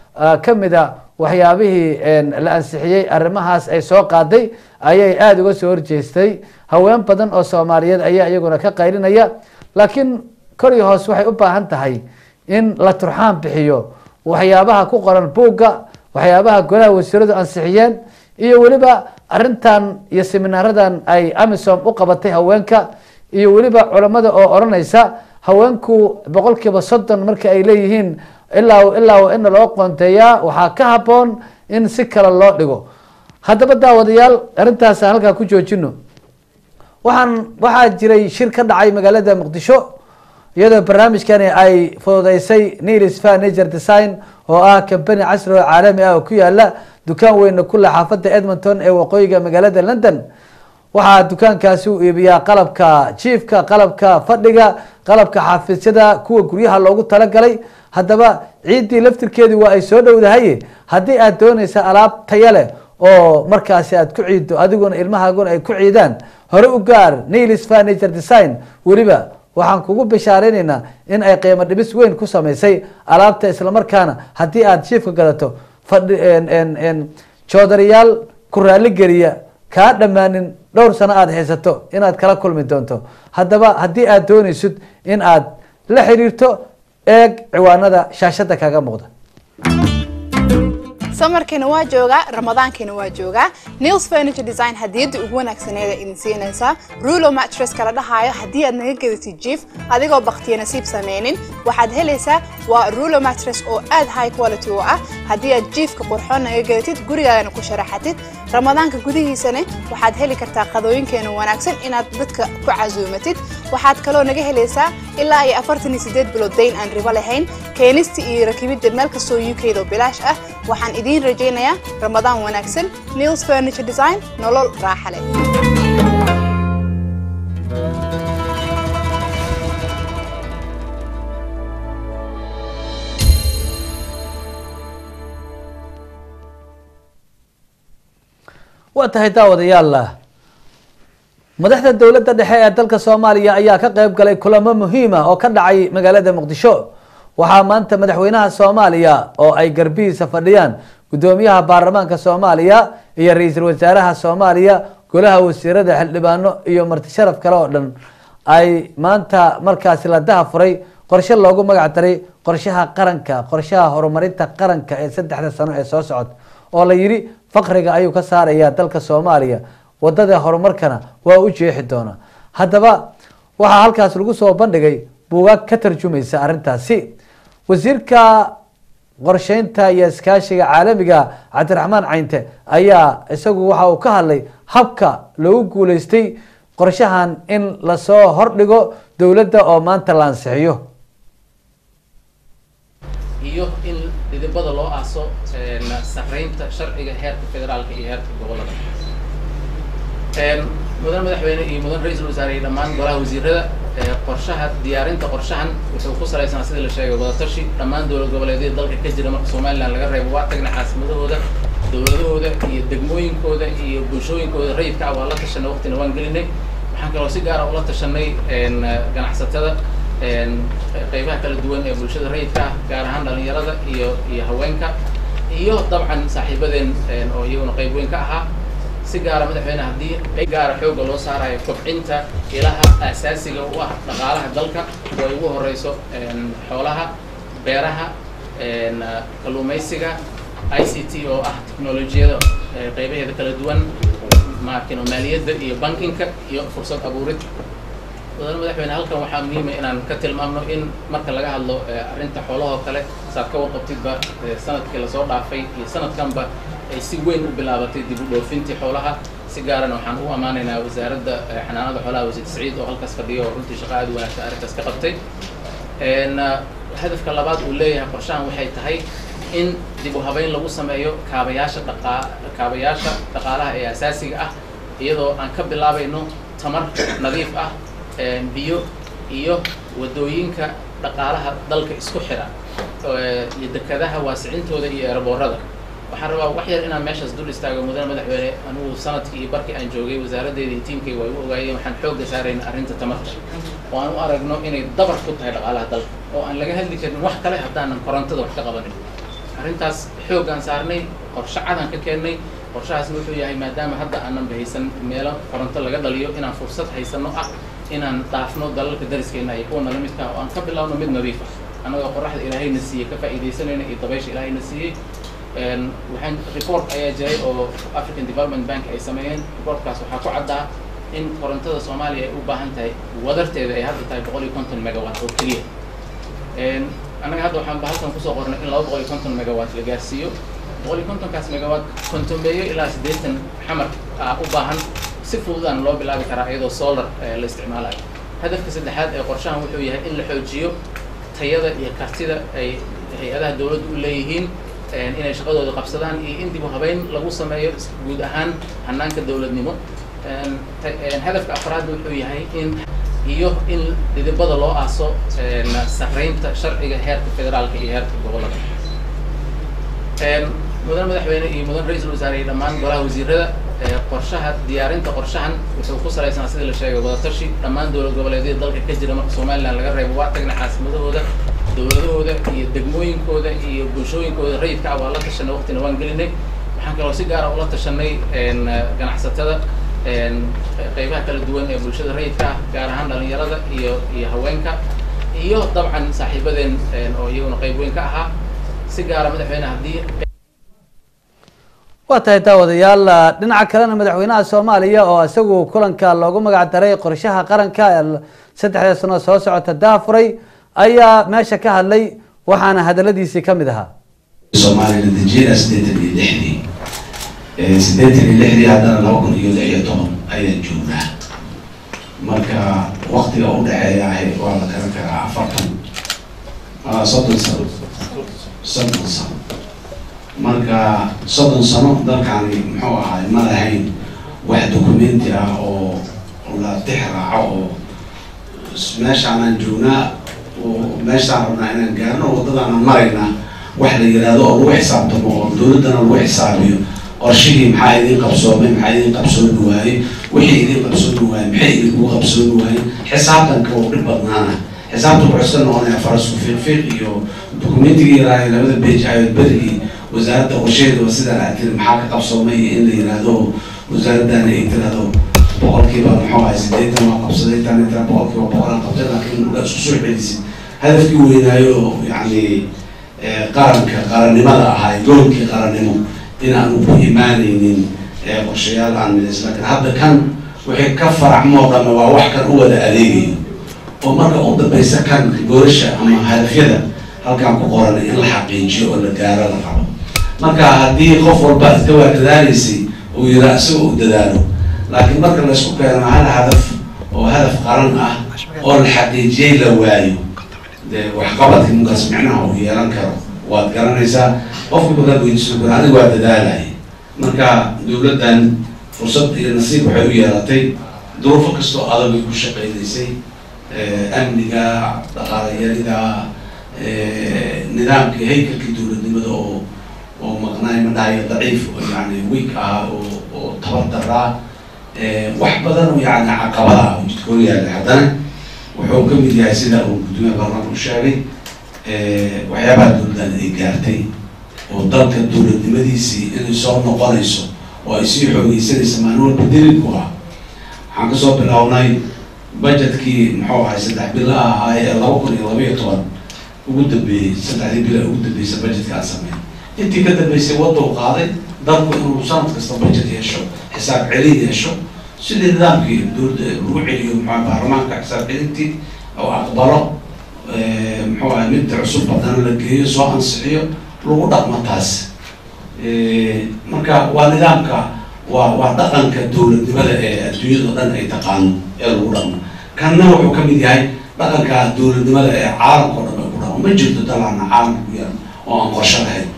ka mid a waxyaabihii la ansixiyey arrimahaas ay soo qaaday ayay aada uga soo horjeestay. Haween badan oo soomaaliyeed ayaa iyaguna ka qaylinaya laakiin kor iyo hoos waxay u baahan tahay in la turxaan bixiyo waxyaabaha ku qoran buugga waxyaabaha golaha wasiiradu ansixiyeen iyo weliba arintan iyo seminaaradan ay amisom u qabatay haweenka iyo weliba culammada oo odhanaysa haweenku boqolkiiba soddon marka ay leeyihiin ilaa ilaa ina loo qoonteeyaa waxaa ka habboon in si kale loo dhigo. Haddaba daawadayaal arrintaas aan halkaa ku joojino waxaan waxaa jiray shir ka dhacay magaalada muqdisho iyadoo barnaamijkani ay fududeysay nilis furniture design oo ah kambani casri oo caalami ah oo ku yaalla dukaan weyna kule xaafada edmonton ee waqooyiga magaalada london waxaa dukaankaasi u iibiyaa qalabka jiifka qalabka fadhiga qalabka xafiisyada kuwa guryaha loogu talagalay. Haddaba ciiddii laftirkeedii waa ay soo dhowdahay. Haddii aad dooneysa alaab taya leh oo markaasi aad ku ciiddo adiguna ilmahaaguna ay ku ciidaan hore u gaar nilis furniture design. Weliba waxaan kugu bishaareynayna in ay qiimo dhibis weyn ku samaysay alaabta islamarkaana haddii aad jiifka gadato fadhi joodariyaal ku raaligeliya kaa dhammaanin dhowr sano aada haysato inaad kala kulmi doonto. Haddaba haddii aad doonaysid in aad la xiriirto eeg ciwaanada shaashada kaga muuqda
samarkiina waa joogaa ramadaankiina waa joogaa nils furniture design hadiyadda ugu wanaagsaneeda idin siinaysaa rulo mattress kala dhahaayo haddii aad naga gadatid jiif adigoo baktiya nasiib sameynin. Waxaad helaysaa waa rulo mattress oo aad high quality u ah. Haddii aad jiifka qurxoon naga gadatid gurigaagana ku sharaxatid. Ramadaanka gudihiisana waxaad heli kartaa qadooyinkeena wanaagsan inaad dadka ku casuumatid. Waxaad kaloo naga helaysaa ilaa iyo afartan iyo sideed bilood dayn aan ribo lahayn. Keenista iyo rakibidda meel kastoo u k do bilaash ah. Waxaan idiin rajaynayaa ramadaan wanaagsan nils furniture design nolol raaxa leh
waa tahay daawadayaal madaxda dowladda dhexe ee dalka soomaaliya ayaa ka qeyb galay kulamo muhiima oo ka dhacay magaalada muqdisho. Waxaa maanta madaxweynaha soomaaliya oo ay garbihiisa fadhiyaan guddoomiyaha baarlamaanka soomaaliya iyo ra'iisul wasaaraha soomaaliya golaha wasiirada xildhibaano iyo marti sharaf kale oo dhan ay maanta markaasi la daha furay qorshe loogu magac daray qorshaha qaranka qorshaha horumarinta qaranka ee saddexda sano ee soo socod oo la yidhi faqriga ayuu ka saarayaa dalka soomaaliya waddada horumarkana waa u jeexi doonaa haddaba waxaa halkaas lagu soo bandhigay buugaag ka tarjumaysa arrintaasi. Wasiirka qorsheynta iyo iskaashiga caalamiga cabdiraxmaan caynte ayaa isagu waxa uu ka hadlay habka loogu guuleystay qorshahan in la soo hordhigo dowladda oo maanta la ansixiyo.
Iyo in dhidibada loo aaso sarreynta sharciga heerka federaalka iyo heerka gobollada mudan madaxweyne iyo mudan ra'iisul wasaare iyo dhammaan golaha wasiirada qorshaha diyaarinta qorshahan wuxuu ku salaysanaa sida la sheegay wadatashi dhammaan dowlad goboleedyada dalka ka jira marka somaliland laga reebo waa tagna caasimadahooda dowladahooda iyo degmooyinkooda iyo bulshooyinkooda. Rayidka ah waa la tashanay waqtina waan gelinay. Waxaan kaloo si gaara ula tashanay ganacsatada qeybaha kala duwan ee bulshada rayidka ah gaar ahaan dhalinyarada iyo iyo haweenka iyo dabcan saaxiibadeen oo iyaguna qeyb weyn ka ahaa si gaara madaxweyne haddii gaara xoogga loo saarayo kobcinta ilaha aasaasiga u ah dhaqaalaha dalka oo ay ugu horeyso xoolaha beeraha kalluumaysiga i c t oo ah teknolojiyada qeybaheeda kala duwan maarkin maaliyadda iyo bankinka iyo fursad abuurid. Mudan madaxweyne halkan waxaa muhiima inaan ka tilmaamno in marka laga hadlo arrinta xoolahoo kale saad ka warqabtidba sannadkii la soo dhaafay iyo sanadkanba ay si weyn u bilaabatay dib u dhoofintii xoolaha. Si gaarana waxaan u ammaanaynaa wasaaradda xanaanada xoolaha wasiir saciid oo halkaas fadhiya oo runtii shaqo aad u wanaagsan arrintaas ka qabtay. Hadafka labaad uu leeyahay qorshahan waxay tahay in dib u habeyn lagu sameeyo kaabayaasha dhaqaa kaabayaasha dhaqaalaha ee asaasiga ah iyadoo aan ka bilaabayno tamar nadiif ah biyo iyo waddooyinka dhaqaalaha dalka isku xira iyo dekadaha waasicintooda iyo eeraboorada waxaan rabaa wax yar inaan meeshaas dul istaago mudane madaxweyne anigu sannadkii iyo barkii aan joogay wasaaraddeeda iyo tiimkayga waa igu ogaayeen waxaan xoogga saarayna arrinta tamarta. Oo aan u aragno inay dabar ku tahay dhaqaalaha dalka oo aan laga hadli karin wax kale haddaanan korontada wax ka qabanin. Arrintaas xooggaan saarnay qorshe cadaan ka keennay qorshahaasna wuxuu yahay maadaama hadda aananba haysan meelo koronto laga dhaliyo inaan fursad haysano ah inaan dhaafno dalalka dariskeena iyo kuwa nala midka oo aan ka bilowno mid nadiif ah. Annagoo qoraxda ilaahayna siiyey ka faa'iidaysanayna iyo dabaysha ilaahayna siiyey waxaan report ayaa jiray oo african development bank ay sameeyeen. Reportkaas waxaa ku caddaa in korontada soomaaliya ay u baahan tahay wadarteeda ay hadda tahay boqol iyo konton megawatt oo keliya. Annaga hadda waxaan halkan ku soo qornay in laba boqol iyo konton megawatt la gaarsiiyo. boqol iyo kontonkaas megawatt kontomeeyo ilaa siddeetan xamar ah u baahan si fududaan loo bilaabi karaa iyadoo solar la isticmaalayo hadafka saddexaad ee qorshahan wuxuu yahay in la xoojiyo tayada iyo kartida ay hay'adaha dowladdu u leeyihiin inay shaqadooda qabsadaan iyo in dib u habeyn lagu sameeyo guud ahaan hanaanka dowladnimo. Hadafka afraadna wuxuu yahay in iyo in dhidibada loo aaso sarreynta sharciga heerka federaalka iyo heerka gobollada mudan madaxweyne iyo mudan ra'iisul wasaare iyo dhammaan golaha wasiirada qorshaha diyaarinta qorshahan wuxuu ku salaysanaa sida la sheegay wadatashi dhammaan dowlad goboleedyada dalka ka jira marka somaliland laga reebo waa tagna caasimadahooda dowladahooda iyo degmooyinkooda iyo bulshooyinkooda. Rayidka ah waa la tashanay waqtina waan gelinay. Waxaan kaloo si gaara ula tashanay ganacsatada qeybaha kala duwan ee bulshada rayidka ah gaar ahaan dhalinyarada iyo iyo haweenka iyo dabcan saaxiibadeen oo iyaguna qeyb weyn ka ahaa. Si gaara madaxweyne haddii
waa tahay daawadayaal dhinaca kalena madaxweynaha soomaaliya oo isagu kulanka loogu magac daray qorshaha qaranka ee saddexda sano soo socota daafuray ayaa meesha ka hadlay waxaana hadaladiisii ka mid ahaa.
Soomaaliya la dejiyada siddeetan iyo lixdii. Siddeetan iyo lixdii haddana laba kun iyo lix iyo toban ayaan joognaa marka waktiga u dhexeeya ahay waa la garan karaa afartan. Soddon sano. Soddon sano marka soddon sano dalkaani muxuu ahaay ma lahayn wax dokumenti ah oo la tix raaco oo meeshaanaan joognaa meeshaan rabnaa inaan gaarno waddadaanaan maraynaa wax la yidhaahdo oo lagu xisaabtamo oo dowladdana lagu xisaabiyo. Qorshihii maxaa idiin qabsoomay maxaa idiin qabsoomi waayey wixii idiin qabsoomi waayey maxay idinku qabsoomi waayey xisaabtanka oo dhib badnaana. Xisaabtanku wuxuu iska noqonayaa farasku fiiq iyo dokumentigii yaraahay labada beej ayo berigii wasaaradda qorsheeda waa sidaan aad tiri maxaa ka qabsoomay in la yidhaahdo wasaaraddaana ay tirahdo boqolkiiba muxuu ahay siddeetan waa qabsaday tan tira boqolkiiba boqolaan qabtay laakiin markaa isku soo celisid hadafkii weynaayo yacni qaranka qarannimada ahay goolkii qarannimo in aanu ku imaanaynin qorshayaal aan midays laakiin hadda kan wixii ka faraxmoo dhamme waa wax kan u wada adeegayo oo marka u dambeysa kan goolasha ama hadafyada halkan ku qoran in la xaqiijiyo oo la gaaro la rabo marka haddii qof walba inta waa dadaalaysay uu yiraa isagoo u dadaalo. Laakiin marka laysku keeno hal hadaf oo hadaf qaran ah oo la xaqiijiyey la waayo. Dee waxqabadka markaas micnaha uu yeelan karo waad garanaysaa? Qofka markaad weydiiso kale aniga waa dadaalay. Marka dowladdan fursad iyo nasiib waxay u yeelatay duruufo kastoo adag ay ku shaqaynaysay amniga dhaqaalayarida nidaamkii haykalkii dowladnimada oo oo maqnaay ma dhahayo daciif oo yani weak ah oo oo tabar daraa wax badan oo yani caqabada ah oo yaallay haddana wuxuu ka mid yahay sida uu gudoomiye u sheegay waxyaabaha dowladdan ay gaartay oo dalka dowladnimadiisii inay soo noqonayso oo ay sii xoogeysanaysa maalin walba ah waxaan ka soo bilownay budgetkii muxuu ahay saddex bilo ahaa ee laba kun iyo laba iyo toban ugu dambeeyey saddexdii bilo ugu dambeysa budgetka aan sameyn intii ka dambeysay wadda u qaaday dalku inuu sanad kasta budget yeesho xisaab celin yeesho sidii nidaamkii lagu celiyo muxuu baarlamaanka xisaab celintii oo aqbalo muxuu ahay midda cusub haddana la geeyo soo ansixiyo lagu dhaqmo taas marka waa nidaamka waa waa dhaqanka dowladnimada ee adduunyada o dhan ay taqaano ee lagu dhaqmo kanna wuxuu ka mid yahay dhaqanka dowladnimada ee caalamka o dhan ay ku dhaqmo ma jirto dalaana caalamka ku yaal oo aan qorsho lahayn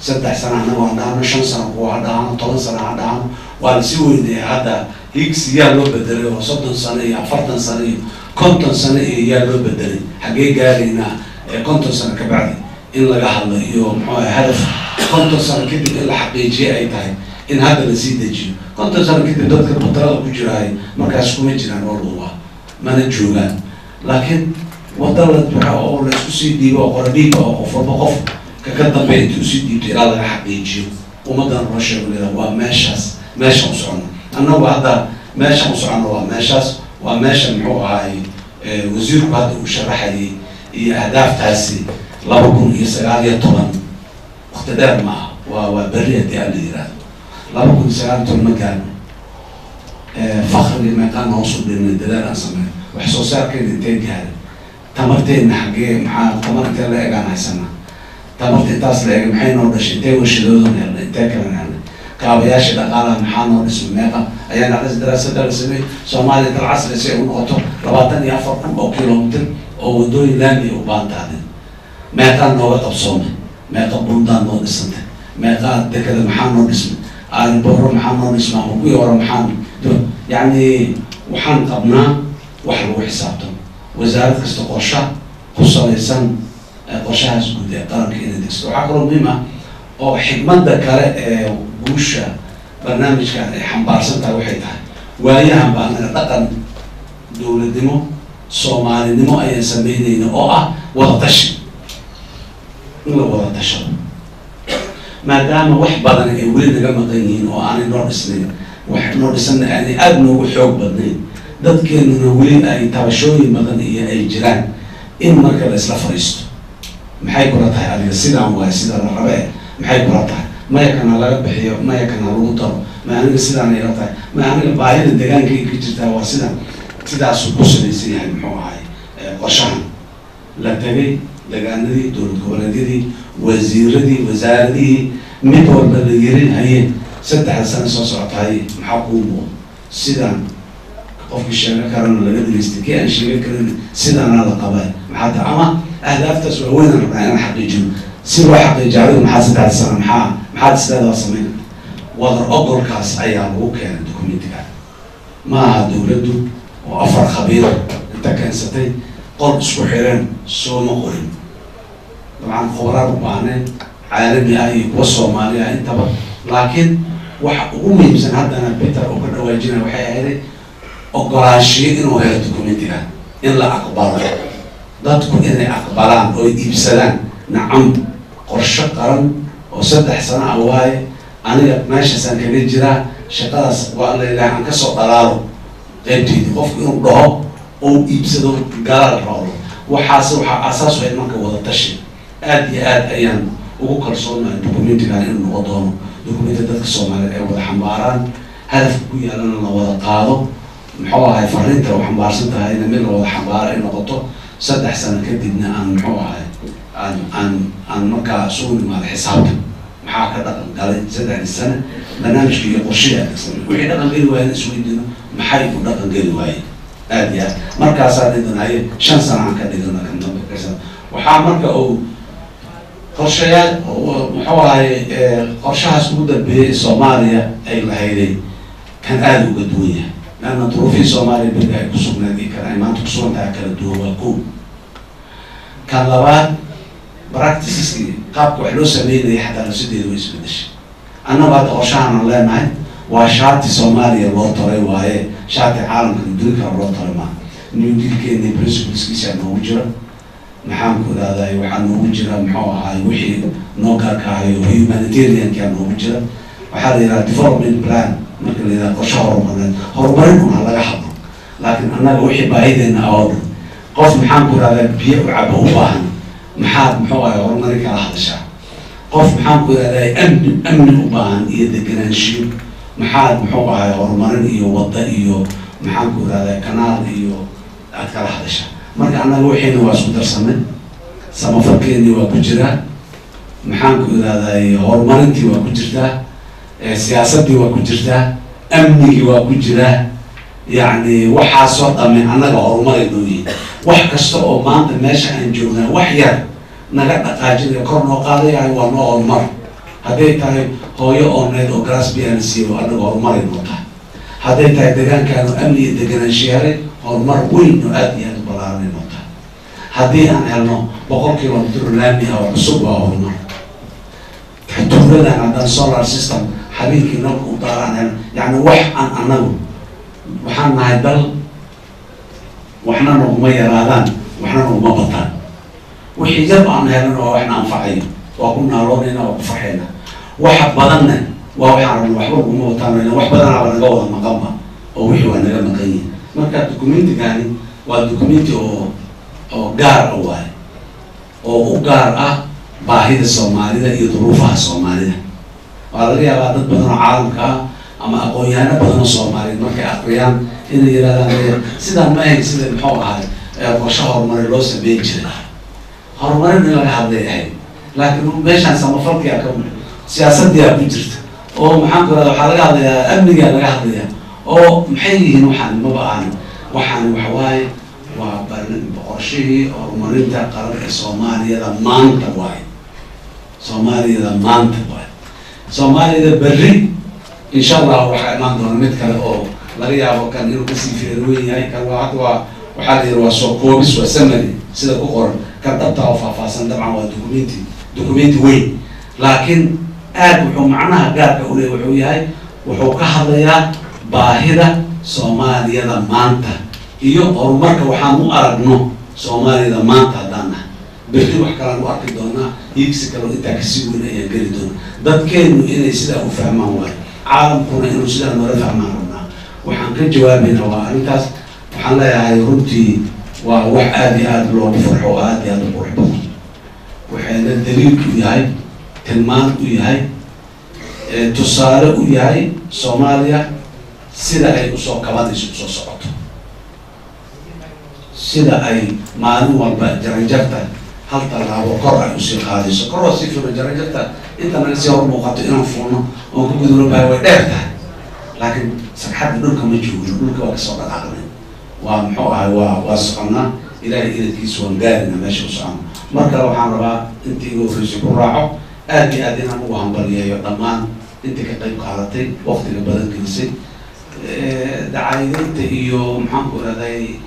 saddex sana annaga aan dhahano shan sano kuwa ha dhahano toban sano ha dhahano waa la sii weynaya hadda higgs yaa loo bedelay oo soddon sano iyo afartan sano iyo konton sano iyo yaa loo bedelay xaggee gaaraynaa konton sano ka bacdi in laga hadlo iyo muxuu ahay hadaf konton sano kadib in la xaqiijiye ay tahay in hadda la sii dejiyo konton sano kadib dadka batalada ku jiraay markaas kuma jiraan walduba mana joogaan laakiin wada la buxa oo la isku sii dhiibo oo qora oo qof walba qof kaka dambeya inti u sii dhiibto ilaa laga xaqiijiyo ummaddan loo sheego leedaha waa meeshaas meesha u socono annagu hadda meesha u socono waa meeshaas waa meesha muxuu ahay wasiirku hadda uu sharaxayay iyo ahdaaftaasi laba kun iyo sagaal iyo toban wakti dheer ma waa waa berri haddii la yihahdo laba kun iyo sagaal toban ma gaarno fakriga meeqaan hoos u dhirnay dadaal aan sameyn wax soo saarkeena intee gaaray tamarteena xaggee maxaa tamar intee la egaan tamarta intaas la eegay maxay noo dhashay intee warshadoodan helnay intee kalen helnay kaabayaasha dhaqaalaha maxaa noo dhismay meeqa ayaa nacdas daraasada la sameeyey soomaaliya dal casri si ay u noqoto labaatan iyo afar kun oo kilomitr oo wadooyin laami ay u baantaadeen meeqaa nooga qabsoomay meeqa bundaan noo dhisantay meeqaa dekada maxaa noo dhismay aaliboro maxaa noo dhismay ama kuwii hore maxaa yacni waxaan qabnaa wax lagu xisaabtamo wasaarad kasta qorsha ku salaysan qorshahaas guud ee qaranka inay degsato waxaa kaloo muhiim ah oo xigmadda kale ee guusha barnaamijkan ay xambaarsan tahay waxay tahay. Waayahan baa anaga dhaqan dowladnimo soomaalinimo ayaan sameynayna oo ah wada tashi. In la wada tashado maadaama wax badan ay weli naga maqan yihiin oo aanay noo dhisnayn wax noo dhisanna aanay aada noogu xoog badnayn dadkeenuna weli ay tabashooyin badan iyo ay jiraan in marka la isla fadhiisto maxay kula tahay adiga? Sidaan waay sida la rabe maxay kula tahay? Maya kana laga bixiyo maya kana lagu daro ma aniga sidaan ila tahay. Ma aniga baahida deegaankay ka jirtaa waa sidan sidaasu ku salaysan yahay muxuu ahay qorshahan. La tegay deegaanadii dowlad goboleedyadii wasiiradii wasaaradihii mid walba la yirin hayeen. Saddexda sano soo socotahay maxaa kuu muuqda? Sidaan qofkii sheego karana laga dhagaystay kii aan sheegan karin sidaana la qabay maxaa ta ama ahdaaftaas waaweyn aan rabnaa inaan xaqiijino si loo xaqiijiyo adigu maxaa saddexda sano maxaa maxaad isleedaa samayn. Wadar ogolkaas ayaa lagu keenay documentiga ma aha dowladdu oo afar khabiir inta keensatay qol isku xireen sooma qorin. Dabcan khubaraad u baahneen caalami ah iyo kuwa soomaali intaba. Laakiin waxa ugu muhiimsan haddana peter oo ka dhawaajinaya waxay ahayday ogolaanshiyo inuu helo documentiga in la aqbalo. Dadku inay aqbalaan oo iibsadaan nacam qorsho qaran oo saddex sano ah waaye aniga meeshaasaan kaga jiraa shaqadaas waa la ilaah aan ka soo dhalaalo. Qaybteydi qofku inuu dhaho oo iibsado gaala roolo waxaas waxaa aasaas u ahayd marka wada tashi. Aada iyo aad ayaan ugu kalsoonahay documentigan inuu noqon doono. Documenti dadka soomaaliyeed ay wada xambaaraan hadafka ku yaalana la wada qaado muxuu ahay fariinta u xambaarsan tahay in mid la wada xambaaro ay noqoto. Saddex sano kadibna aan muxuu ahay aan aan aan markaa isugu nimaado xisaabta. Maxaa ka dhaqan galay saddexdii sano? Barnaamijka iyo qorshihi adeegsan wixii dhaqan geli waayeen isweydiino maxay u dhaqan geli waayeen aad iyo aad. Markaasaa dhidanaye shan sano aan ka dhigana kan dambe waxaa marka uu qorshayaal muxuu ahay qorshahaas ugu dambeeyey soomaaliya ay lahayday kan aada uga duwan yahay leanna duruufihii soomaaliya beriga ay kusugnayd iyo kan ay maanta kusugan tahay kala duwan waa ko kan labaad practiceski qaabka wax loo sameynaya xataa nafsadeeda way isbedeshay annagu hadda qorshahanan leenahay waa shaati soomaaliya loo taray waaye shaati caalamka kale loo taray maa new dealkeeni principleskiisa noogu jira maxaan ku idhahday waxaa noogu jira muxuu ahaay wixii noo gaarkaayo humanitariankaa noogu jira waxaa la yidhaha development plan marka la yidhaha qorshe horumareed horumarin un ha laga hadlo laakiin annaga wixii baahideena oo dhan qof maxaan ku biyo u cabo u baahan maxaad muxuu ahay horumarin kala hadashaa. Qof maxaan ku idhahdaa amni u baahan iyo deganaanshiyo maxaad muxuu ahay horumarin iyo wadda iyo maxaan ku idhahdaa kanaal iyo aad kala hadashaa. Marka annaga wixiina waa isku darsanay samafalkeennii waa ku jiraa maxaan ku idhahday horumarintii waa ku jirtaa siyaasaddii waa ku jirtaa amnigii waa ku jiraa yacni waxaasoo dhame annaga horumaray noo yihiin wax kasta oo maanta meesha aan joognaa wax yar naga dhaqaajinaya kor noo qaadayahay waa noo horumar hadday tahay hooyo ooneed oo galaas biyaana siiyo annaga horumaray noo tahay hadday tahay deegaankaanu amni iyo deganaanshiyaale horumar weyn oo aada iyo aada u balaaranay noo tahay haddii aan helno boqol kilomitr laami ah oo cusub waa horumar tuuladan haddaan solar system habeenkii nalka u daaraan yacni wax aan annagu waxaan nahay dal waxna naguma yaraadaan waxna naguma bataan. Wixii yar aan helno waa waxna anfacayo waa ku naaloonayna waa ku farxayna. Waxa badanna waa waxaan rabna waxba naguma bataan wax badanaaba naga wada maqanba oo wixii waa naga maqan yihiin marka documentigani waa documenti oo oo gaar ah waaye oo u gaar ah baahida soomaalida iyo duruufaha soomaalida waa laga yaabaa dad badan oo caalamka ah ama aqoon-yahano badan oo soomaaliyeed markay akriyaan inay yidhahdaan sidaan ma ahayn sida muxuu ahay qorshe horumari loo sameyn jiray. Horumarin in laga hadlay ahayd laakiin meeshaan samafalkiyaa ka siyaasadiyaa ku jirta. Oo maxaan ku waxaa laga hadlayaa amnigaa laga hadlayaa. Oo maxay yihiin waxaan maba ahan waxaan waxawaaye waa qorshihii horumarinta qaranka soomaaliyada maanta waaye. Soomaaliyada maanta waaye soomaaliyada berri insha allah waxaa imaan doona mid kale oo laga yaabo kan inuu ka sii feerweyn yahay. Kan waa hadda waa waxaa la yidhi waa soo koobis waa samary sida ku qoran. Kan dhabta oo faahfaahsan dabcan waa documenti documenti weyn. Laakiin aad wuxuu macnaha gaarka u leeyahy wuxuu yahay wuxuu ka hadlayaa baahida soomaaliyada maanta. Iyo horumarka waxaan u aragno soomaaliyada maanta haddaan berri wax kalaan u arki doonaa hiigsi kaloo intaa ka sii weyn ayaan geli doona dadkeenu inay sidaa u fahmaan waayo caalamkuna inuu sidaa noola fahmaan rabnaa waxaan ka jawaabaynaa waa arrintaas. Waxaan leeyahay runtii waa wax aada iyo aada loogu farxo oo aada iyo aada u qurux badan waxayna daliil u yahay tilmaan u yahay tusaale u yahay soomaaliya sida ay u soo kabanayso u soo socoto. Sida ay maalin walba jaranjarta hal tallaabo kor ay u sii qaadayso kor sii firo jaranjarta inta naga sii hor muuqato inaan fuulno oon ku guduro bahay way dheer tahay laakiin sagxadda dhulka ma joogno dhulka waa ka soo dhaqaaqnay waa muxuu ahay waa waa soconnaa ilaahay idankiisa waan gaarina meesha u socono mar kale waxaan rabaa intii igu horreysay ku raaco aada iyo aad inaan ugu hambaliyeeyo dhammaan. Intii ka qayb qaadatay waqtiga badan gelisay dacaayadaynta iyo maxaan ku rahday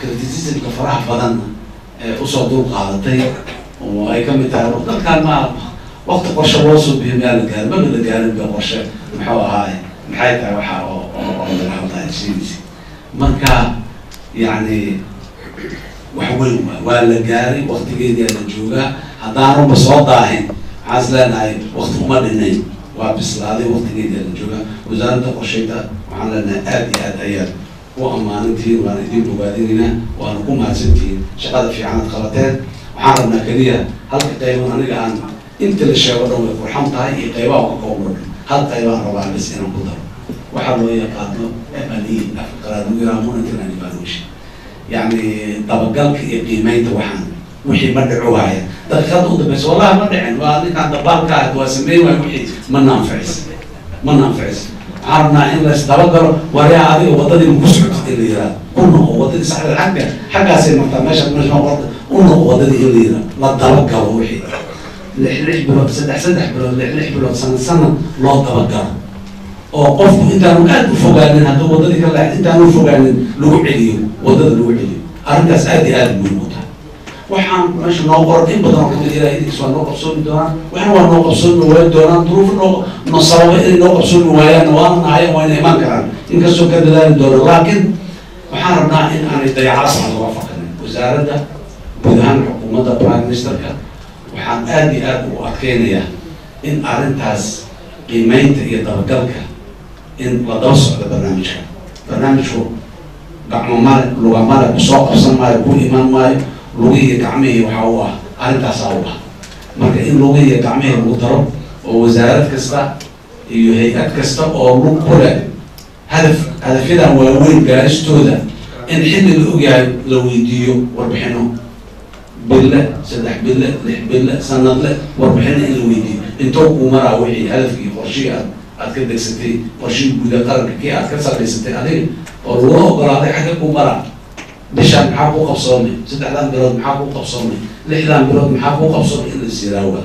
criticismka faraha badanna u soo dul qaadatay oo ay ka mid tahay dalkaan ma waqti qorshe loo soo biyo miyaa la gaarin maba la gaarin ba qorshe. Muxuu ahaay maxay tahay waxa oo oo laga hadlaya sheegaysa marka yacni wax weyn waay. Waa la gaaray waqtigeedia la joogaa. Haddaanunba soo daahin waxaan is leenahay waqti uma dhinayn waa bislaaday waqtigeedia la joogaa. Wasaaradda qorshayda waxaan leenahay aada iyo aad ayaad u ammaanintihiin waana idin bogaadinaynaa waana ku mahadsantihiin shaqada fiicanad qabateen. Waxaan rabnaa keliya halka qayban aniga aan inta la sheego dhan way qurxan tahay iyo qaybaha ka koobno dhan hal qaybaan rabaa bas inaan ku daro. Waxaa loo yaqaano m l afqara qalaad lagu yiraha monitoring and evaluation yacni dabagalka iyo qiimeynta waxaan wixii ma dhico waaya daqiiqada u dambeysa wallahi ma dhicin. Waa ninkaan dabaalka ah waa sameyn waay wixii ma naanficis. Ma naanficis rabnaa in la isdabagalo waryaa adiga wadadii maku socotid in la yiraahdo ku noqo wadadii saxda xagga xaggaasay martaa meesha meesha wada u noqo wadadii in la yiraahdo la dabagalo wixii lix lix bilood saddex saddex bilood lix lix bilood sanad sanad loo dabagalo oo qofku intaanu aad u fogaanin hadduu wadadii ka leexd intaanu fogaanin lagu celiyo waddada lagu celiyo arrintaas aad iyo aad muhiim u tahay waxaan meesha noo qoran in badan oo ka mid ilahay idinkiis waa noo qabsoomi doonaan. Waxna waa noo qabsoomi waayi doonaan. Duruufo noo no sababa inay noo qabsoomi waayaan. Waana nahayan waa inay imaan karaan. Inkastoo ka dadaali doona laakiin waxaan rabnaa in aanay dayacada saxda uga fakanin wasaaradda guud ahaan xukuumadda prime ministerka waxaan aad iyo aad ugu adkeynayaa in arrintaas qiimeynta iyo dabagalka in la daba socdo barnaamijka. Barnaamijku gacmo male luga male ku soo qabsan maayo ku imaan maayo lugihii gacmihii waxa u ah arrintaasaa u ah. Marka in lugihii gacmihii lagu daro oo wasaarad kasta iyo hay'ad kasta oo lug ku leh hadaf hadafyadan waaweyn gaaristooda in xilli la ogyahay la weydiiyo warbixino bille saddex bille lix bille sanadle warbixino in la weydiiyo. Intoo kuu maraa wixii hadafkii qorshihii aad aad ka degsatay qorshihii guuda qaranka kii aad ka samaysatay adiga oo lagula ogolaaday xagga kuu maraa bishaan maxaa kuu qabsoomay? Saddexdan bilood maxaa kuu qabsoomay? Lixdan bilood maxaa kuu qabsoomay? In la isiraawa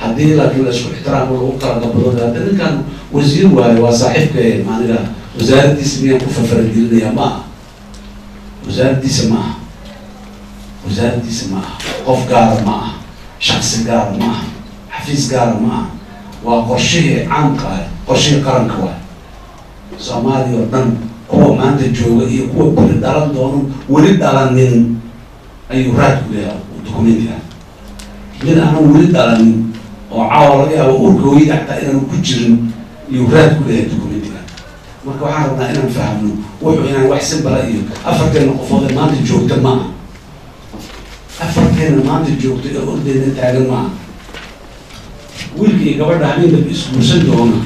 haddii laakiin la isku ixtiraamo lagu kala gabado hadda ninkan wasiir waayo waa saaxiibka maaniga wasaaraddiisa miyaan ku fafargelinaya ma aha. Wasaaraddiisa ma aha. Wasaaraddiisa ma aha. Qof gaara ma aha. Shaksi gaara ma aha. Xafiis gaara ma aha. Waa qorshihii caamka ah qorshihii qaranka waay soomaaliya oo dhan kuwa maanta jooga iyo kuwa beri dhalan doonan weli dhalanin ayuu raad ku leeyahay dokumentiga mid aanan weli dhalanin oo caawa laga yaabo urka hooyada xataa inaan ku jirin iyuu raad ku leeyahay documentiga marka waxaan rabnaa inaan fahmno wuxuu inaan wax simbala iyo afarteena qofood ee maanta joogta ma aha. Afarteena maanta joogta ee ordeyna taagan ma aha. Wiilka iyo gabadha habeenka isguursan doona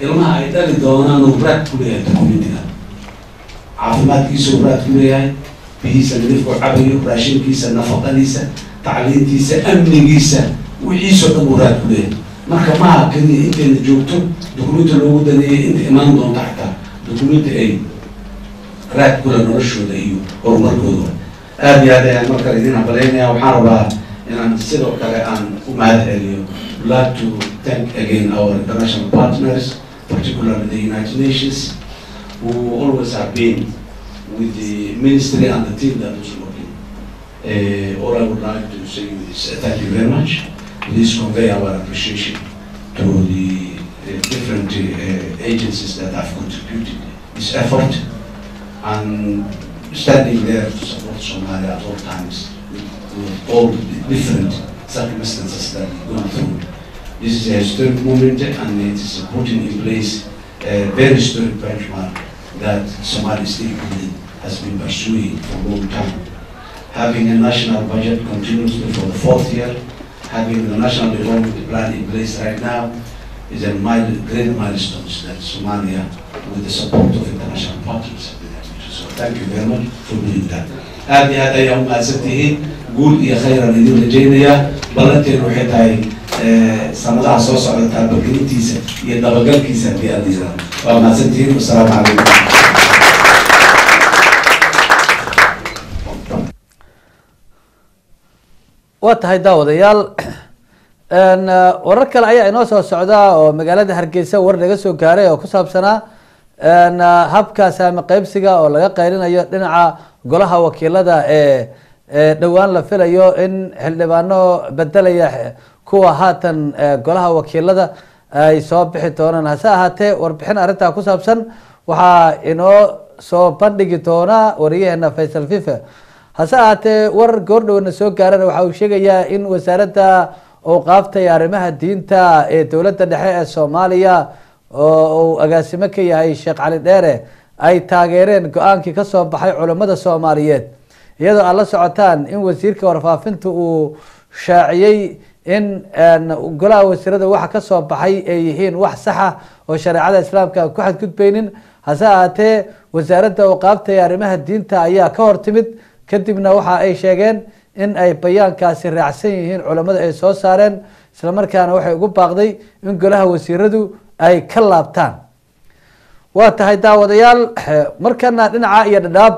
ilmaha ay dhali doonaan uu raad ku leeyahay documentiga caafimaadkiisa uu raad ku leeyahay bihiisa nadiifku cabayo raashinkiisa nafaqadiisa tacliintiisa amnigiisa wixiisoo dhan uu raad ku leeyahay marka maaha keliya intayna joogto dukumenti loogu daneeyay inta imaan doonta xataa dukumenti ay raad kula noloshooda iyo horumarkooda. Aada iyo aad ayaan mar kale idin habaleynaya waxaan rabaa inaan sidoo kale aan u mahad celiyo like to thank again our international partners particularly the United Nations who always have been with the ministry and the team that was working. Uh, all I would like to say is uh, thank you very much. Please convey our appreciation to the uh, different uh, agencies that have contributed this effort and standing there to support Somalia at all times with, all the different circumstances that we're going through. This is a historic moment and it is putting in place a very historic benchmark that Somali state has been pursuing for a long time. Having a national budget continuously for the fourth year, having the national development plan in place right now is a mile, great milestones that Somalia, with the support of international partners, have been able to. So thank you very much for doing that. aad iyo aad ayaa umahadsan tihiin guul iyo khayran idin rajaynayaa ballanteenu waxay tahay sanadaha soo socda taabagelintiisa iyo dabagalkiisa haddii aad yiraahdo waa mahadsan tihiin wasalaamu calaykum.
Waa tahay daawadayaal. Warar kale ayaa inoo soo socda oo magaalada hargeysa war laga soo gaaray oo ku saabsanaa habka saami qeybsiga oo laga qayrinayo dhinaca golaha wakiilada ee dhowaan la filayo in xildhibaano bedelaya kuwa haatan golaha wakiilada ay soo bixi doonaan. Hase ahaatee warbixin arrintaa ku saabsan waxaa inoo soo bandhigi doonaa wariyaheena faysal fife. Hase ahaatee war goordhowna soo gaarana waxa uu sheegayaa in wasaaradda awqaafta iyo arrimaha diinta ee dowladda dhexe ee soomaaliya oo uu agaasimo ka yahay sheekh cali dheere ay taageereen go'aankii ka soo baxay culammada soomaaliyeed. Iyadoo aad la socotaan in wasiirka warfaafinta uu shaaciyey in golaha wasiirada waxa ka soo baxay ay yihiin wax saxa oo shareecada islaamka ku xadgudbeynin. Hase ahaatee wasaaradda awqaabta ee arrimaha diinta ayaa ka hor timid kadibna waxa ay sheegeen in ay bayaankaasi raacsan yihiin culammada ay soo saareen. Islamarkaana waxay ugu baaqday in golaha wasiiradu ay ka laabtaan. Waa tahay daawadayaal markana dhinaca iyo dhadhaab.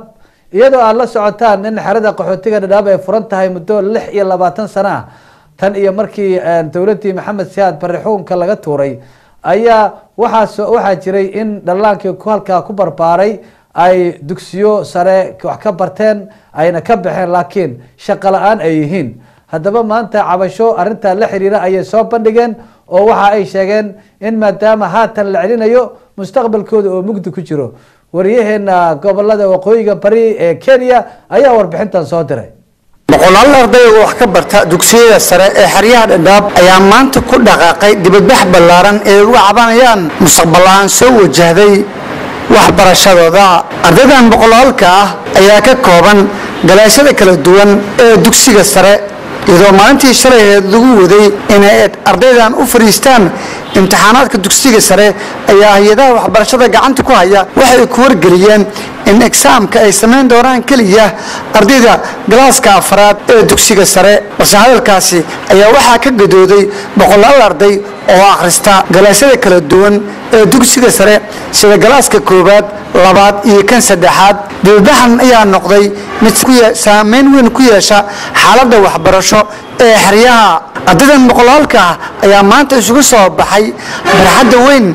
Iyadoo aad la socotaan in xerada qaxootiga dhadhaab ay furan tahay muddo lix iyo labaatan sano ah tan iyo markii dowladdii maxamed siyaad barre xukunka laga tuuray ayaa waxaa waxaa jiray in dhallaankii halkaa ku barbaaray ay dugsiyo sare wax ka barteen ayna ka baxeen laakiin shaqo la'aan ay yihiin. Haddaba maanta cabasho arrintaa la xiriira ayay soo bandhigeen oo waxa ay sheegeen in maadaama haatan la celinayo mustaqbalkooda oo mugdi ku jiro. Wariyaheena gobollada waqooyiga bari ee kenya ayaa warbixintan soo diray
boqolaal ardayga wax ka barta dugsiyada sare ee xeryaha dhadhaab ayaa maanta ku dhaqaaqay dibadbax ballaaran ee uga cabanayaan mustaqbal la'aan soo wajahday waxbarashadooda. Ardaydan boqolaalka ah ayaa ka kooban galaashada kala duwan ee dugsiga sare iyadoo maalintii shalayeed lagu waday inay ardaydan u fadhiistaan imtixaanaadka dugsiga sare ayaa hay'adaha waxbarashada gacanta ku haya waxay ku wargeliyeen in egsaamka ay samayn doonaan keliya ardayda galaaska afraad ee dugsiga sare. Balse hadalkaasi ayaa waxaa ka gadooday boqolaal arday oo akhrista galaashada kala duwan ee dugsiga sare sida galaaska koowaad labaad iyo kan saddexaad. Dibadbaxan ayaa noqday mid saameyn weyn ku yeesha xaaladda waxbarasho ee xeryaha. Ardaydan boqolaalka ah ayaa maanta isugu soo baxay barxadda weyn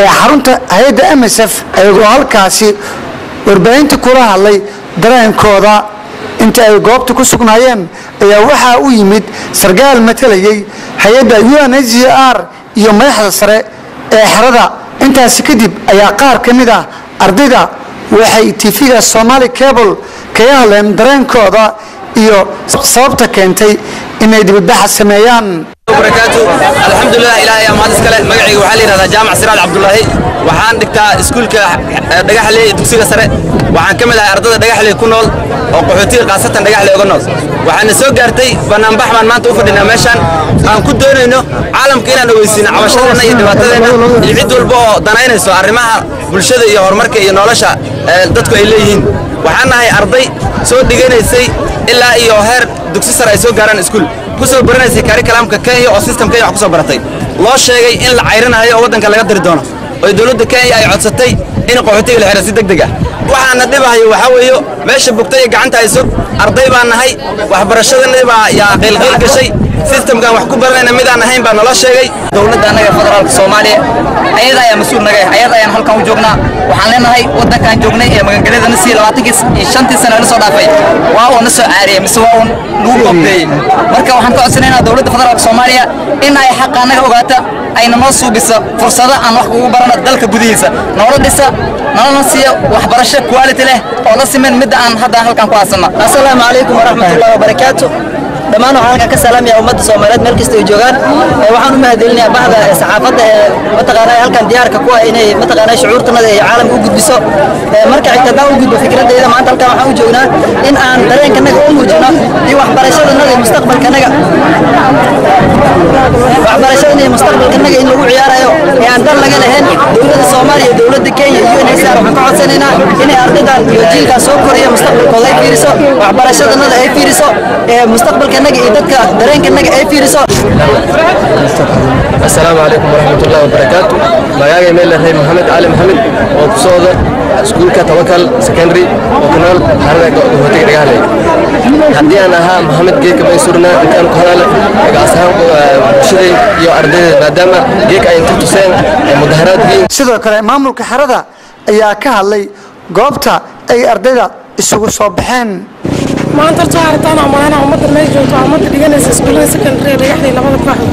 ee xarunta hay'adda m s f ayagoo halkaasi warbaahinta kula hadlay dareenkooda inta ay goobta ku sugnaayeen ayaa waxaa u yimid sarkaal matalayay hay'adda u n h r iyo madaxda sare ee xerada intaasi kadib ayaa qaar ka mid ah ardayda waxay tv-ga somaali cable kaga hadleen dareenkooda iyo sababta keentay inay dibadbaxa sameeyaan
waxaan dhigtaa iskuulka dhagaxley ee dugsiga sare. Waxaan ka mid ahay ardada dhagaxley ku nool oo qaxootiga khaasatan dhagaxley uga nool. Waxaana soo gaartay banaanbax baan maanta u fadhinaa meeshaan aan ku doonayno caalamka inaan ogeysiino cabashadeenna iyo dhibaatadeenna. Iyo cid walba oo danaynayso arrimaha bulshada iyo horumarka iyo nolosha dadku ay leeyihiin. Waxaan nahay arday soo dhiganaysay ilaa iyo heer dugsi sare ay soo gaaraan iskuul. Ku soo baranaysay karikalaamka kenya oo system kenya wax ku soo baratay. Loo sheegay in la cayrinayo oo waddanka laga diri doono oo dowladda kenya ay codsatay in qaxootiga la xidha si deg deg ah waxaana dhibahayo waxaa weeyo meesha bugtay gacanta hayso arday baan nahay waxbarashadannii baa yaa qiilqiil gashay systemkan wax ku baranayna midaan ahayn baa naloo sheegay.
Dowladda annaga federaalka soomaaliya ayada ayaa mas'uul naga ah ayada ayaan halkan u joognaa. Waxaan leenahay waddankaan joognay ee magangelyadana sii labaatankii iyo shantii sano na soo dhaafay. Waa uu na soo caariyey mise waa uu lagu goobteeyey. Marka waxaan ka codsanaynaa dowladda federaalka soomaaliya in ay xaqa annaga ogaata ayna noo suubiso fursado aan wax kugu barano dalka gudihiisa. Noola dhisa nolona siiya waxbarasho quality leh oo la siman midda aan hadda halkan ku haasano.
Asalaamu calaykum waraxmatullahi wabarakaatu dhammaan waxaan halkan ka salaamaya ummadda soomaaliyeed meel kasta ay joogaan waxaan u mahadcelinayaa bahda saxaafadda ee mataqaanaa halkan diyaarka ku ah inay mataqaanaa shucuurtanada ay caalamka u gudbiso. Marka xigta haddaan u gudbo fikradayda maanta halkan waxaan u joognaa in aan dareenkanaga u muujino iyo waxbarashadanaga iyo mustaqbalkanaga waxbarashadana iyo mustaqbalkanaga in lagu ciyaarayo ee aan dan laga lahayn dowladda soomaaliya iyo dowladda kenya iyo UNHCR waxaan ka codsanaynaa inay ardaydan iyo jiilkan soo koraya mustaqbalkooda ay fiiriso waxbarashadanada ay fiiriso ee mustaqbalkanaga iyo dadka dareenkanaga ay fiiriso
asalaamu calaykum waraxmatullahi wabarakaatu magacay meel lahay maxamed cali maxamed oo ku socda iskuulka tawakal secondary oo ku nool xarada hootiga dhagahaley haddii aan ahaa maxamed geedka maysurna intaan ku hadala gaas ahaan bulshaday iyo ardayda maadaama geedka ay inta tuseen ay mudaharaad yihiin
sidoo kale maamulka xerada ayaa ka hadlay goobta ay ardayda isugu soo baxeen
maanta horta waxaa rabtaan amaana ummadda meel joogto waa ummadda dhiganaysa iskuullada secondary ee dhagaxday labada kooxood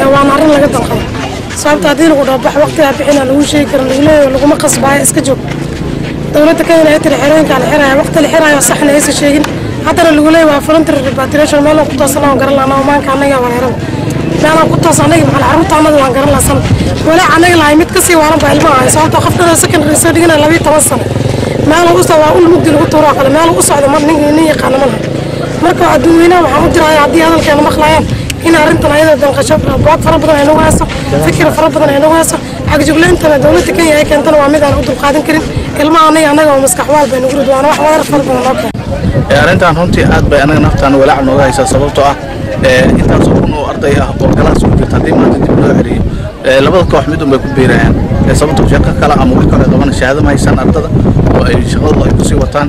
ee waana arrin laga dalqado sababta haddii lagu dhabax waqtigaa bixina lagu sheegi karo lagu leeyahay laguma qasbaayo iska joog. Dowladda kenya ay tiri xerooyinkaa la xiraya waqti la xiraayo saxna aysan sheegin. Haddana lagu leeyahay waa voluntary repatriation meelaan ku toosana waan garan lahaa maanka annaga wareerada meelaan ku toos annaga maxal carruurta annaga waan garan lahaa sana walaac annaga lahay mid ka sii waalan baa ilmaha ahay sababtoo qofkada secondary soo dhiganaya labiyo toban sano. Meel u socdo waa ul mugdi lagu tuuro kale meel u socdo mar nin nin yaqaano ma laha. Marka adduunweynaha waxaan u diraya haddii hadalkeena maqlayaan in arrintan ayada danqasho. Bood fara badan ay nagu hayso fikir fara badan ay nagu hayso xagjuglayntana dowladda kenya ay keentana waa mid aan u dulqaadan karin. Ilmaha anaga anaga oo maskax bay nagu rid waana wax wadar fara badan oo kale.
Arrintan runtii aad bay anaga naftaan walaac nooga haysaa sababtoo ah intaasoo kun arday ah oo kalaas ku jirta haddii maanta dib loo celiyo labada koox mid un bay ku biirayaan sababtoo shaqo kale ama wax kale qaban shahaado ma haysaan ardada oo ay shaqadooda ay ku sii wataan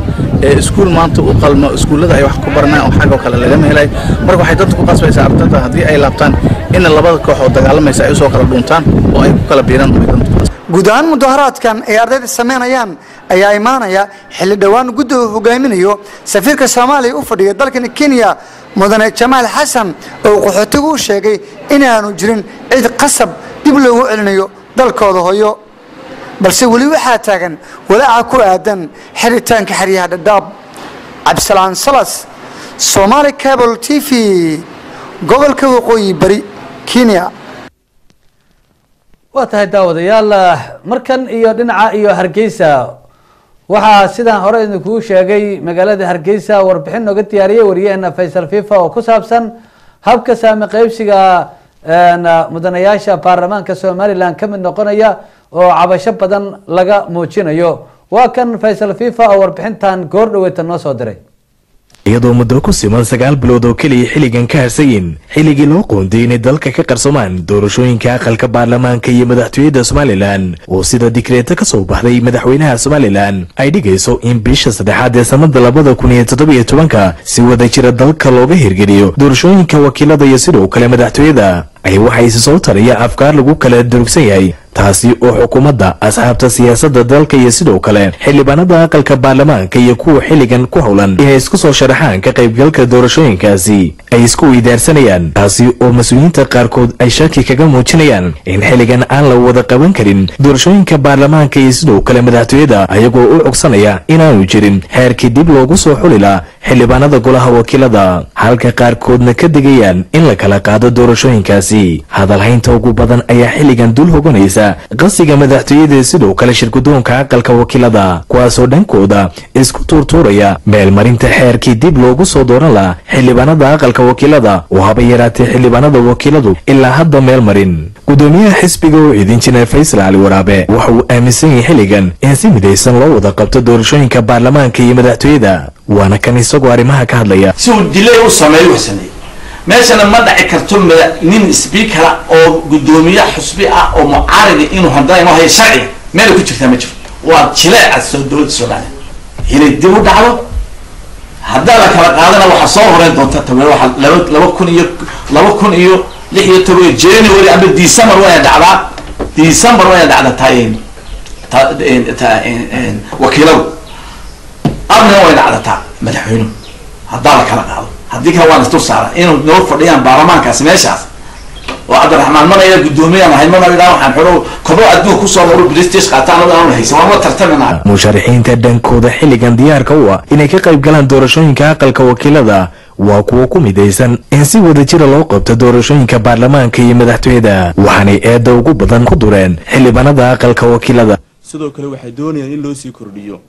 iskuul maanta u qalmo iskuullada ay wax ku baranayaan oo xagoo kale lagama helayo marka waxay dadku ku qasbaysaa ardada haddii ay laabtaan in labada koox oo dagaalamaysa ay u soo kala dhuuntaan oo ay ku kala biiraan
guud ahaan mudaharaadkan ay ardayda samaynayaan ayaa imaanaya xilli dhowaan gudda uu hogaaminayo safiirka soomaaliya u fadhiya dalkani kenya mudane jamaal xasan oo qaxootigu u sheegay inaanu jirin cid qasab dib loogu celinayo dalkooda hoyo. Balse weli waxaa taagan walaaca ku aadan xiritaanka xeryaha dhadhaab. Cabdisalaan salas somaali cable t v gobolka waqooyi bari kenya.
Waa tahay daawadayaal markan iyo dhinaca iyo hargeysa. Waxaa sidaan hore idinkuu sheegay magaalada hargeysa warbixin nooga diyaariyey wariyaheena faysal fifa oo ku saabsan habka saami qeybsiga mudanayaasha baarlamaanka somalilan ka mid noqonaya oo cabasho badan laga muujinayo waa kan faysal fifa oo warbixintan goor dhaweeta noo soo diray.
Iyadoo muddo ku siman sagaal bilood oo keliya xilligan ka harsayin xilligii loo qoonday inay dalka ka qarsomaan doorashooyinka aqalka baarlamaanka iyo madaxtooyada somalilan oo sida dikreeto ka soo baxday madaxweynaha somalilan ay dhigayso in bisha saddexaad ee sanada labada kun iyo toddobiyo tobanka si wada jira dalka looga hirgeliyo doorashooyinka wakiilada iyo sidoo kale madaxtooyada ay waxaa isi soo taraya afkaar lagu kala durugsan yahay taasi oo xukuumadda asxaabta siyaasadda dalka iyo sidoo kale xildhibaanada aqalka baarlamaanka iyo kuwa xilligan ku howlan inay isku soo sharaxaan ka qaybgalka doorashooyinkaasi ay isku weydaarsanayaan taasi oo mas'uuliyiinta qaarkood ay shaki kaga muujinayaan in xilligan aan la wada qaban karin doorashooyinka baarlamaanka iyo sidoo kale madaxtooyada ayagoo u cogsanaya inaanu jirin xeerkii dib loogu soo xulila xildhibaanada golaha wakiilada. Halka qaarkoodna ka digayaan in la kala qaado doorashooyinkaasi hadalhaynta ugu badan ayaa xilligan dul hoganaysa. Qasiga madaxtooyada sidoo kale shirgudoonka aqalka wakiilada kuwaasoo dhankooda isku tuurtuuraya. Meelmarinta xeerkii dib loogu soo dooran laha xildhibaanada aqalka wakiilada oo haba yaraatee xildhibaanada wakiiladu ilaa hadda meel marin gudoomiyaha xisbiga oo idin jineer faysal cali waraabe waxa uu aaminsan yahay xilligan in si midaysan loo wada qabto doorashooyinka baarlamaanka iyo madaxtooyada. Waana kan isagoo arrimaha ka hadlaya.
Si uu dilay u sameeyo wax sameeyey meeshana ma dhaci karto nin speakera oo gudoomiye xusbi ah oo mucaaridi inuu haddana inoo hayo sharciga meelay ku jirtaa ma jirto waa jileeca soo dowladda soomaaliya inay dib u dhacdo. Haddaa la kala qaadana waxaa soo horeyn doonta tawe waxa laba laba kun iyo laba kun iyo lix iyo toban january ama december wayna dhacdaa. December wayna dhacda ta ta wakiiladu amnina way dhacdataa madaxweynuhu. Haddaa la kala qaado haddii kale waan isdul saara inuu noo fadhiyaan baarlamaankaasi meeshaas oo cabdiraxmaan manaya guddoomiyan ahay mana idhaa waxaan xoro kobo adduunka ku soo noru british qaataan aan haysan waan la tartamina
musharaxiinta dhankooda xilligan diyaarka u ah inay ka qayb galaan doorashooyinka aqalka wakiilada waa kuwo ku midaysan in si wada jira loo qabto doorashooyinka baarlamaanka iyo madaxtooyada waxaanay eedda ugu badan ku dureen xildhibaanada aqalka wakiilada.
Sidoo kale waxay doonayaan in loo sii kordhiyo.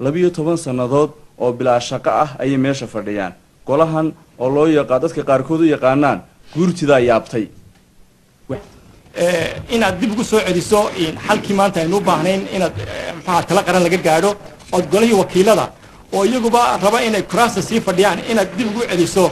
Labiyo toban sannadood oo bilaa shaqo ah ayay meesha fadhiyaan golahan oo loo yaqaan dadka qaarkood u yaqaanaan guurtidaa yaabtay.
Inaad dib ugu soo celiso xalkii maanta aynu u baahnayn inaad maxaa tala qaran laga gaadho ood golihii wakiilada oo iyaguba raba inay kuraasta sii fadhiyaan inaad dib ugu celiso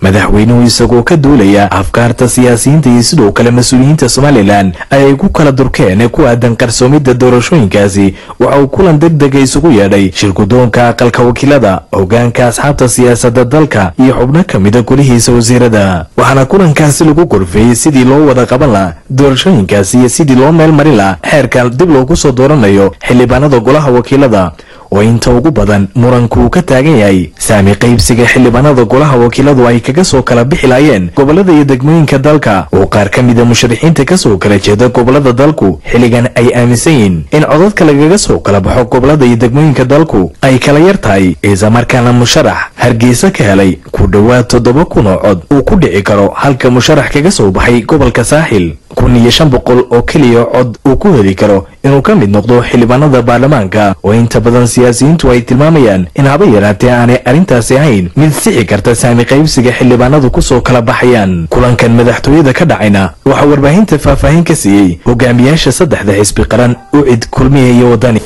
madaxweynuhu isagoo ka duulaya afkaarta siyaasiyiinta iyo sidoo kale mas'uuliyiinta somalilan ayay ku kala durkeen ku aadan qarsoomidda doorashooyinkaasi. Waxa uu kulan deg dega isugu yeedhay shirgudoonka aqalka wakiilada hogaanka asxaabta siyaasadda dalka iyo xubno ka mida golihiisa wasiirada. Waxaana kulankaasi lagu gorfeeyey sidii loo wada qaban laha doorashooyinkaasi iyo sidii loo meel marin laha xeerka dib loogu soo dooranayo xildhibaanada golaha wakiilada oo inta ugu badan muranku ka taagan yahay saami qaybsiga xildhibaanada golaha wakiiladu ay kaga soo kala bixi laayeen gobollada iyo degmooyinka dalka oo qaar ka mida musharaxiinta ka soo kala jeeda gobollada dalku. Xilligan ay aaminsan yihiin in codadka lagaga soo kala baxo gobollada iyo degmooyinka dalku ay kala yar tahay islamarkaana musharax hargeysa ka helay ku dhowaad toddoba kun oo cod uu ku dhici karo halka musharax kaga soo baxay gobolka saaxil kun iyo shan boqol oo keliya cod uu ku heli karo inuu ka mid noqdo xildhibaanada baarlamaanka. Oo inta badan siyaasiyiintu ay tilmaamayaan in haba yaraatee aanay arrintaasi ahayn mid sixi karta saami qaybsiga xildhibaanadu ku soo kala baxayaan. Kulankan madaxtooyada ka dhacayna waxaa warbaahinta faahfaahin ka siiyey hogaamiyaasha saddexda xisbi qaran ucid kulmiya iyo wadani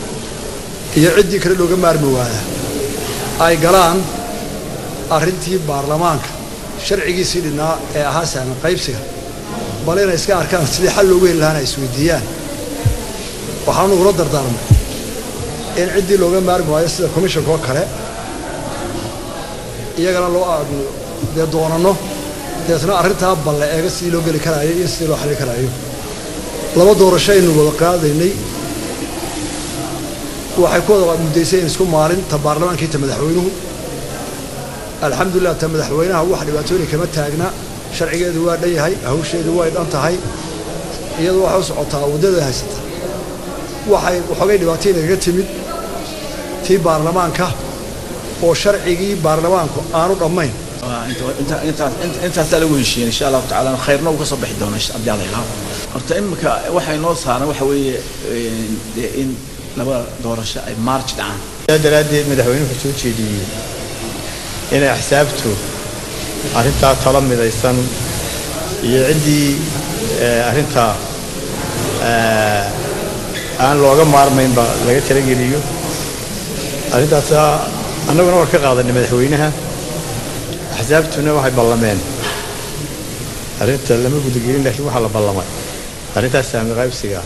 iyo ciddii kale looga maarmi waaya. Ay galaan arrintii baarlamaanka sharcigiisii dhinnaa ee ahaa saami qaybsiga bal inay iska arkaan sidii xal loogu heli lahaana isweydiiyaan. Waxaanu ula dardaarmay in ciddii looga maarmi waayo sida komishanka oo kale iyagana loo aadno dee doonanno deetna arrintaa balle eega sidii loo geli karaayo iyo sidii loo xalli karaayo. Laba doorasho aynu wada qaadaynay. Waxay ku wada muddaysay in isku maalin ta baarlamaanka iyo ta madaxweynuhu. Alxamdulilah ta madaxweynaha wax dhibaatooyin kama taagna sharcigeedu waa dhan yahay hawsheedu way dhan tahay iyadu waxay u socotaa waddada haysata. Waxay waxoogay dhibaatooyin nagaga timid tii baarlamaanka oo sharcigii baarlamaanku aanu dhammayn.
Intaasaa lagu heshiiyeen insha allahu tacaala khayrna uu ka soo bixi doono haddii alla ilaaho horta imika waxay noo saaran waxa weeye dee in laba doorasho ay march dhacaan.
Daraaddeed madaxweynuhu wuxuu soo jeediyey inay axsaabtu arrintaa talo midaysan iyo ciddii arrintaa aan looga maarmaynba laga talageliyo arrintaas annaguna waan ka qaadanay madaxweynaha. Axsaabtuna waxay ballameen. Arrinta lama gudagelin laakiin waxaa la ballamay arrintaas saami qaybsiga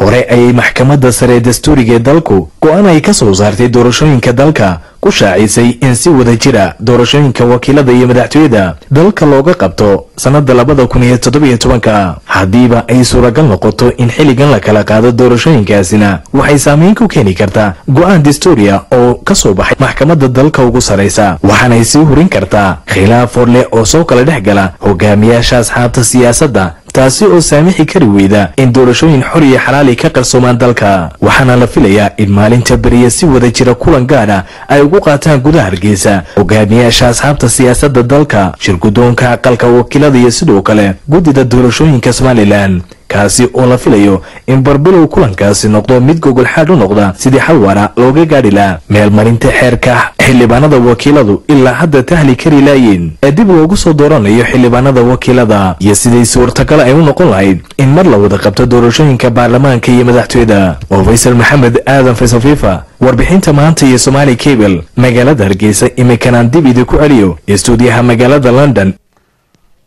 hore ayay maxkamadda sare ee dastuuriga ee dalku go'aan ay ka soo saartay doorashooyinka dalka ku shaacisay in si wada jira doorashooyinka wakiilada iyo madaxtooyada dalka looga qabto sannada labada kun iyo toddobiyo tobanka. Haddiiba ay suuragal noqoto in xilligan la kala qaado doorashooyinkaasina waxay saameyn ku keeni kartaa go'aan dastuuriya oo ka soo baxay maxkamadda dalka ugu saraysa waxaanay sii hurin kartaa khilaaf horleh oo soo kala dhex gala hogaamiyaasha asxaabta siyaasadda taasi oo saamixi kari weyda in doorashooyin xor iyo xalaali ka qarsoomaan dalka. Waxaana la filayaa in maalinta beriya si wada jira kulan gaadha ay ugu qaataan gudaha hargeysa. Hogaamiyaasha asxaabta siyaasadda dalka shirgudoonka aqalka wakiilada iyo sidoo kale guddida doorashooyinka somalilan kaasi oo la filayo in barbilow kulankaasi noqdo mid gogol xaadh u noqda sidii xal waara looga gaadhi laha meelmarinta xeerka xildhibaanada wakiiladu ilaa hadda tahli kari laayeen ee dib loogu soo dooranayo xildhibaanada wakiilada iyo siday suurtagal ay u noqon lahayd in mar la wada qabto doorashooyinka baarlamaanka iyo madaxtooyada. Oo faysal maxamed aadan faysal fifa warbixinta maanta iyo somaali cable magaalada hargeysa imikanaan dib idinku celiyo istuudiyaha magaalada london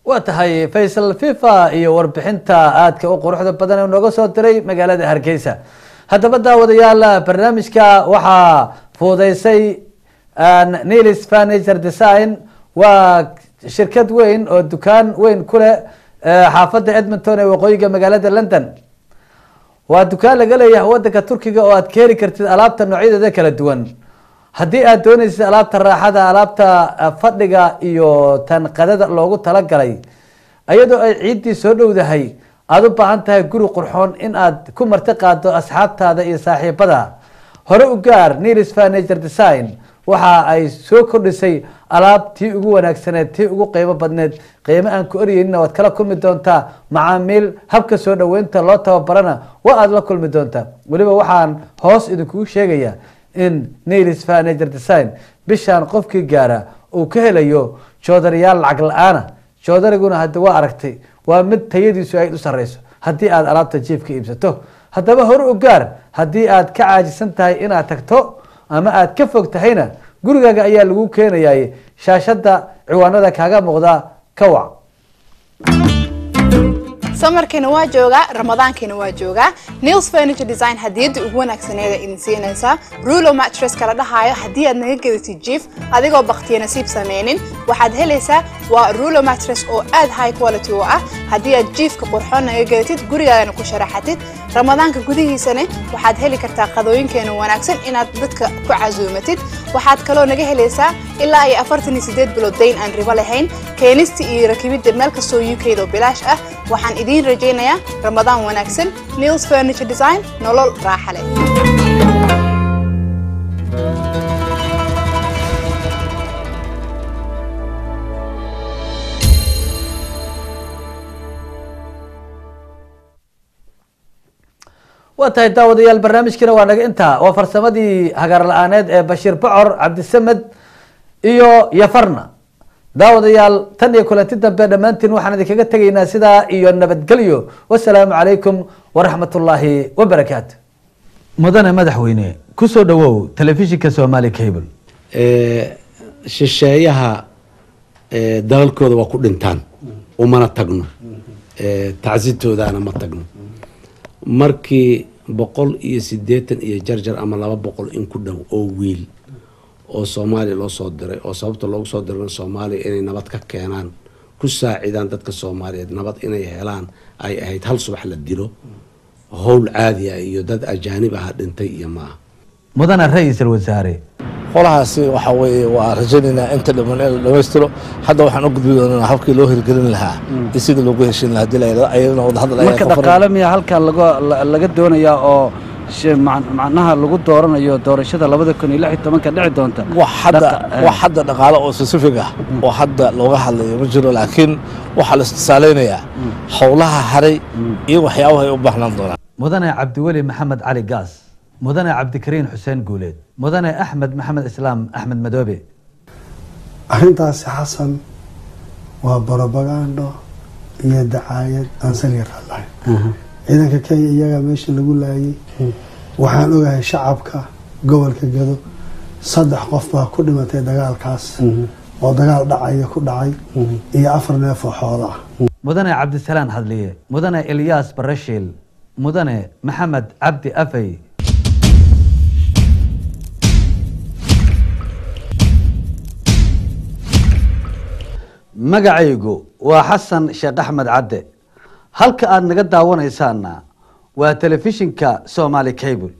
waa tahay faysal fifa iyo warbixinta aadka u quruxda badan ee nooga soo diray magaalada hargeysa. Haddaba daawadayaal barnaamijka waxaa fuudeysay nilis furniture design. Waa shirkad weyn oo dukaan weyn ku leh xaafadda edmonton ee waqooyiga magaalada london. Waa dukaan laga leeyahay wadanka turkiga oo aad ka heli kartid alaabta noocyadeeda kala duwan haddii aad doonaysid alaabta raaxada alaabta fadhiga iyo tanqadada loogu talagalay iyadoo ay ciiddii soo dhowdahay aada u baahan tahay guri qurxoon in aad ku marti qaado asxaabtaada iyo saaxiibada. Hore u gaar nilis furniture design. Waxa ay soo kordhisay alaab tii ugu wanaagsaneed tii ugu qiimo badneed. Qiimo aan ku oryeynin waad kala kulmi doontaa macaamiil. Habka soo dhoweynta loo tababarana waa aada la kulmi doontaa weliba waxaan hoos idinkugu sheegaya in nilis furniture design. Bishaan qofkii gaara uu ka helayo joodariyaal lacag la'aana. Joodariguna hadda waa aragtay waa mid tayadiisu ay u sareyso haddii aad alaabta jiifka iibsato haddaba hore u gaar. Haddii aad ka caajisan tahay inaad tagto ama aad ka fog tahayna gurigaaga ayaa lagu keenayay shaashada ciwaanada kaaga muuqda ka wac
samarkiina waa joogaa ramadaankiina waa joogaa nils furniture design hadiyadda ugu wanaagsaneeda idin siinaysaa rulo mattress kala dhahaayo haddii aad naga gadatid jiif adigoo baktiya nasiib sameynin. Waxaad helaysaa waa rulo mattress oo aad high quality u ah. Haddii aad jiifka qurxoon naga gadatid gurigaagana ku sharaxatid. Ramadaanka gudihiisana waxaad heli kartaa qadooyinkeena wanaagsan inaad dadka ku casuumatid. Waxaad kaloo naga helaysaa ilaa iyo afartan iyo sideed bilood dayn aan ribo lahayn. Keenista iyo rakibidda meel kastoo u k oo bilaash ah. Waxaan idiin rajaynayaa ramadaan wanaagsan nils furniture design nolol raaxa leh
waa tahay daawadayaal barnaamijkiina waa naga intaa. Waa farsamadii hagaar la'aaneed ee bashiir bocor cabdisamed iyo yafarna daawadayaal tan iyo kulanti dambe dhammaantiin waxaan idinkaga tegaynaa sidaa iyo nabadgelyo. Wasalaamu calaykum waraxmatullaahi wabarakaatu mudane madaxweyne ku soo dhawow telefishinka somali cable.
Shisheeyaha dalalkooda waa ku dhintaan. Umana tagno. Tacsitoodaana ma tagno. Markii boqol iyo siddeetan iyo jarjar ama laba boqol in ku dhow oo wiil oo soomaaliya loo soo diray oo sababta loogu soo dirana soomaaliya inay nabad ka keenaan ku saacidaan dadka soomaaliyeed nabad inay helaan ay ahayd hal subax la dilo howl caadi ah iyo dad ajaanib aha dhintay iyo ma aha.
Mudane ra'iisul wasaare.
Qolahaasi waxa weeye waa rajaynaynaa inta dhiman in la dhammaystiro hadda waxaan u gudbi doonaa habkii loo hirgelin lahaa. Iyo sidii loogu heshin lahaa haddii la yidhahdo ayadana wadahadal ayaa
marka dhaqaale miyaa halkaa laga la- laga doonayaa oo macnaha lagu dooranayo doorashada labada kun iyo lix iyo tobanka dhici doonta.
Wax hadda hadda dhaqaale oo specific ah oo hadda looga hadlayo ma jiro laakiin waxaa la istisaaleynayaa. Howlaha haray iyo waxyaabaha ay u baahnaan doonaan.
Mudane cabdiweli maxamed cali gaas mudane cabdikariin xuseen guuleed mudane axmed maxamed islaam axmed madoobe.
Arrintaasi xasan waa barobagando iyo dacaayad aan saliir lahayn ciidanka kenya iyagaa meesha lagu laayay. Waxaan ogahay shacabka gobolka gado saddex qof baa ku dhimatay dagaalkaas. Oo dagaal dhacaya ku dhacay. Iyo afar neef oo xoola ah.
Mudane cabdisalaan hadliye mudane ilyaas barashiil mudane maxamed cabdi afey. Magacaygu waa xasan sheekh axmed cadde halka aad naga daawanaysaana waa telefishinka somali cable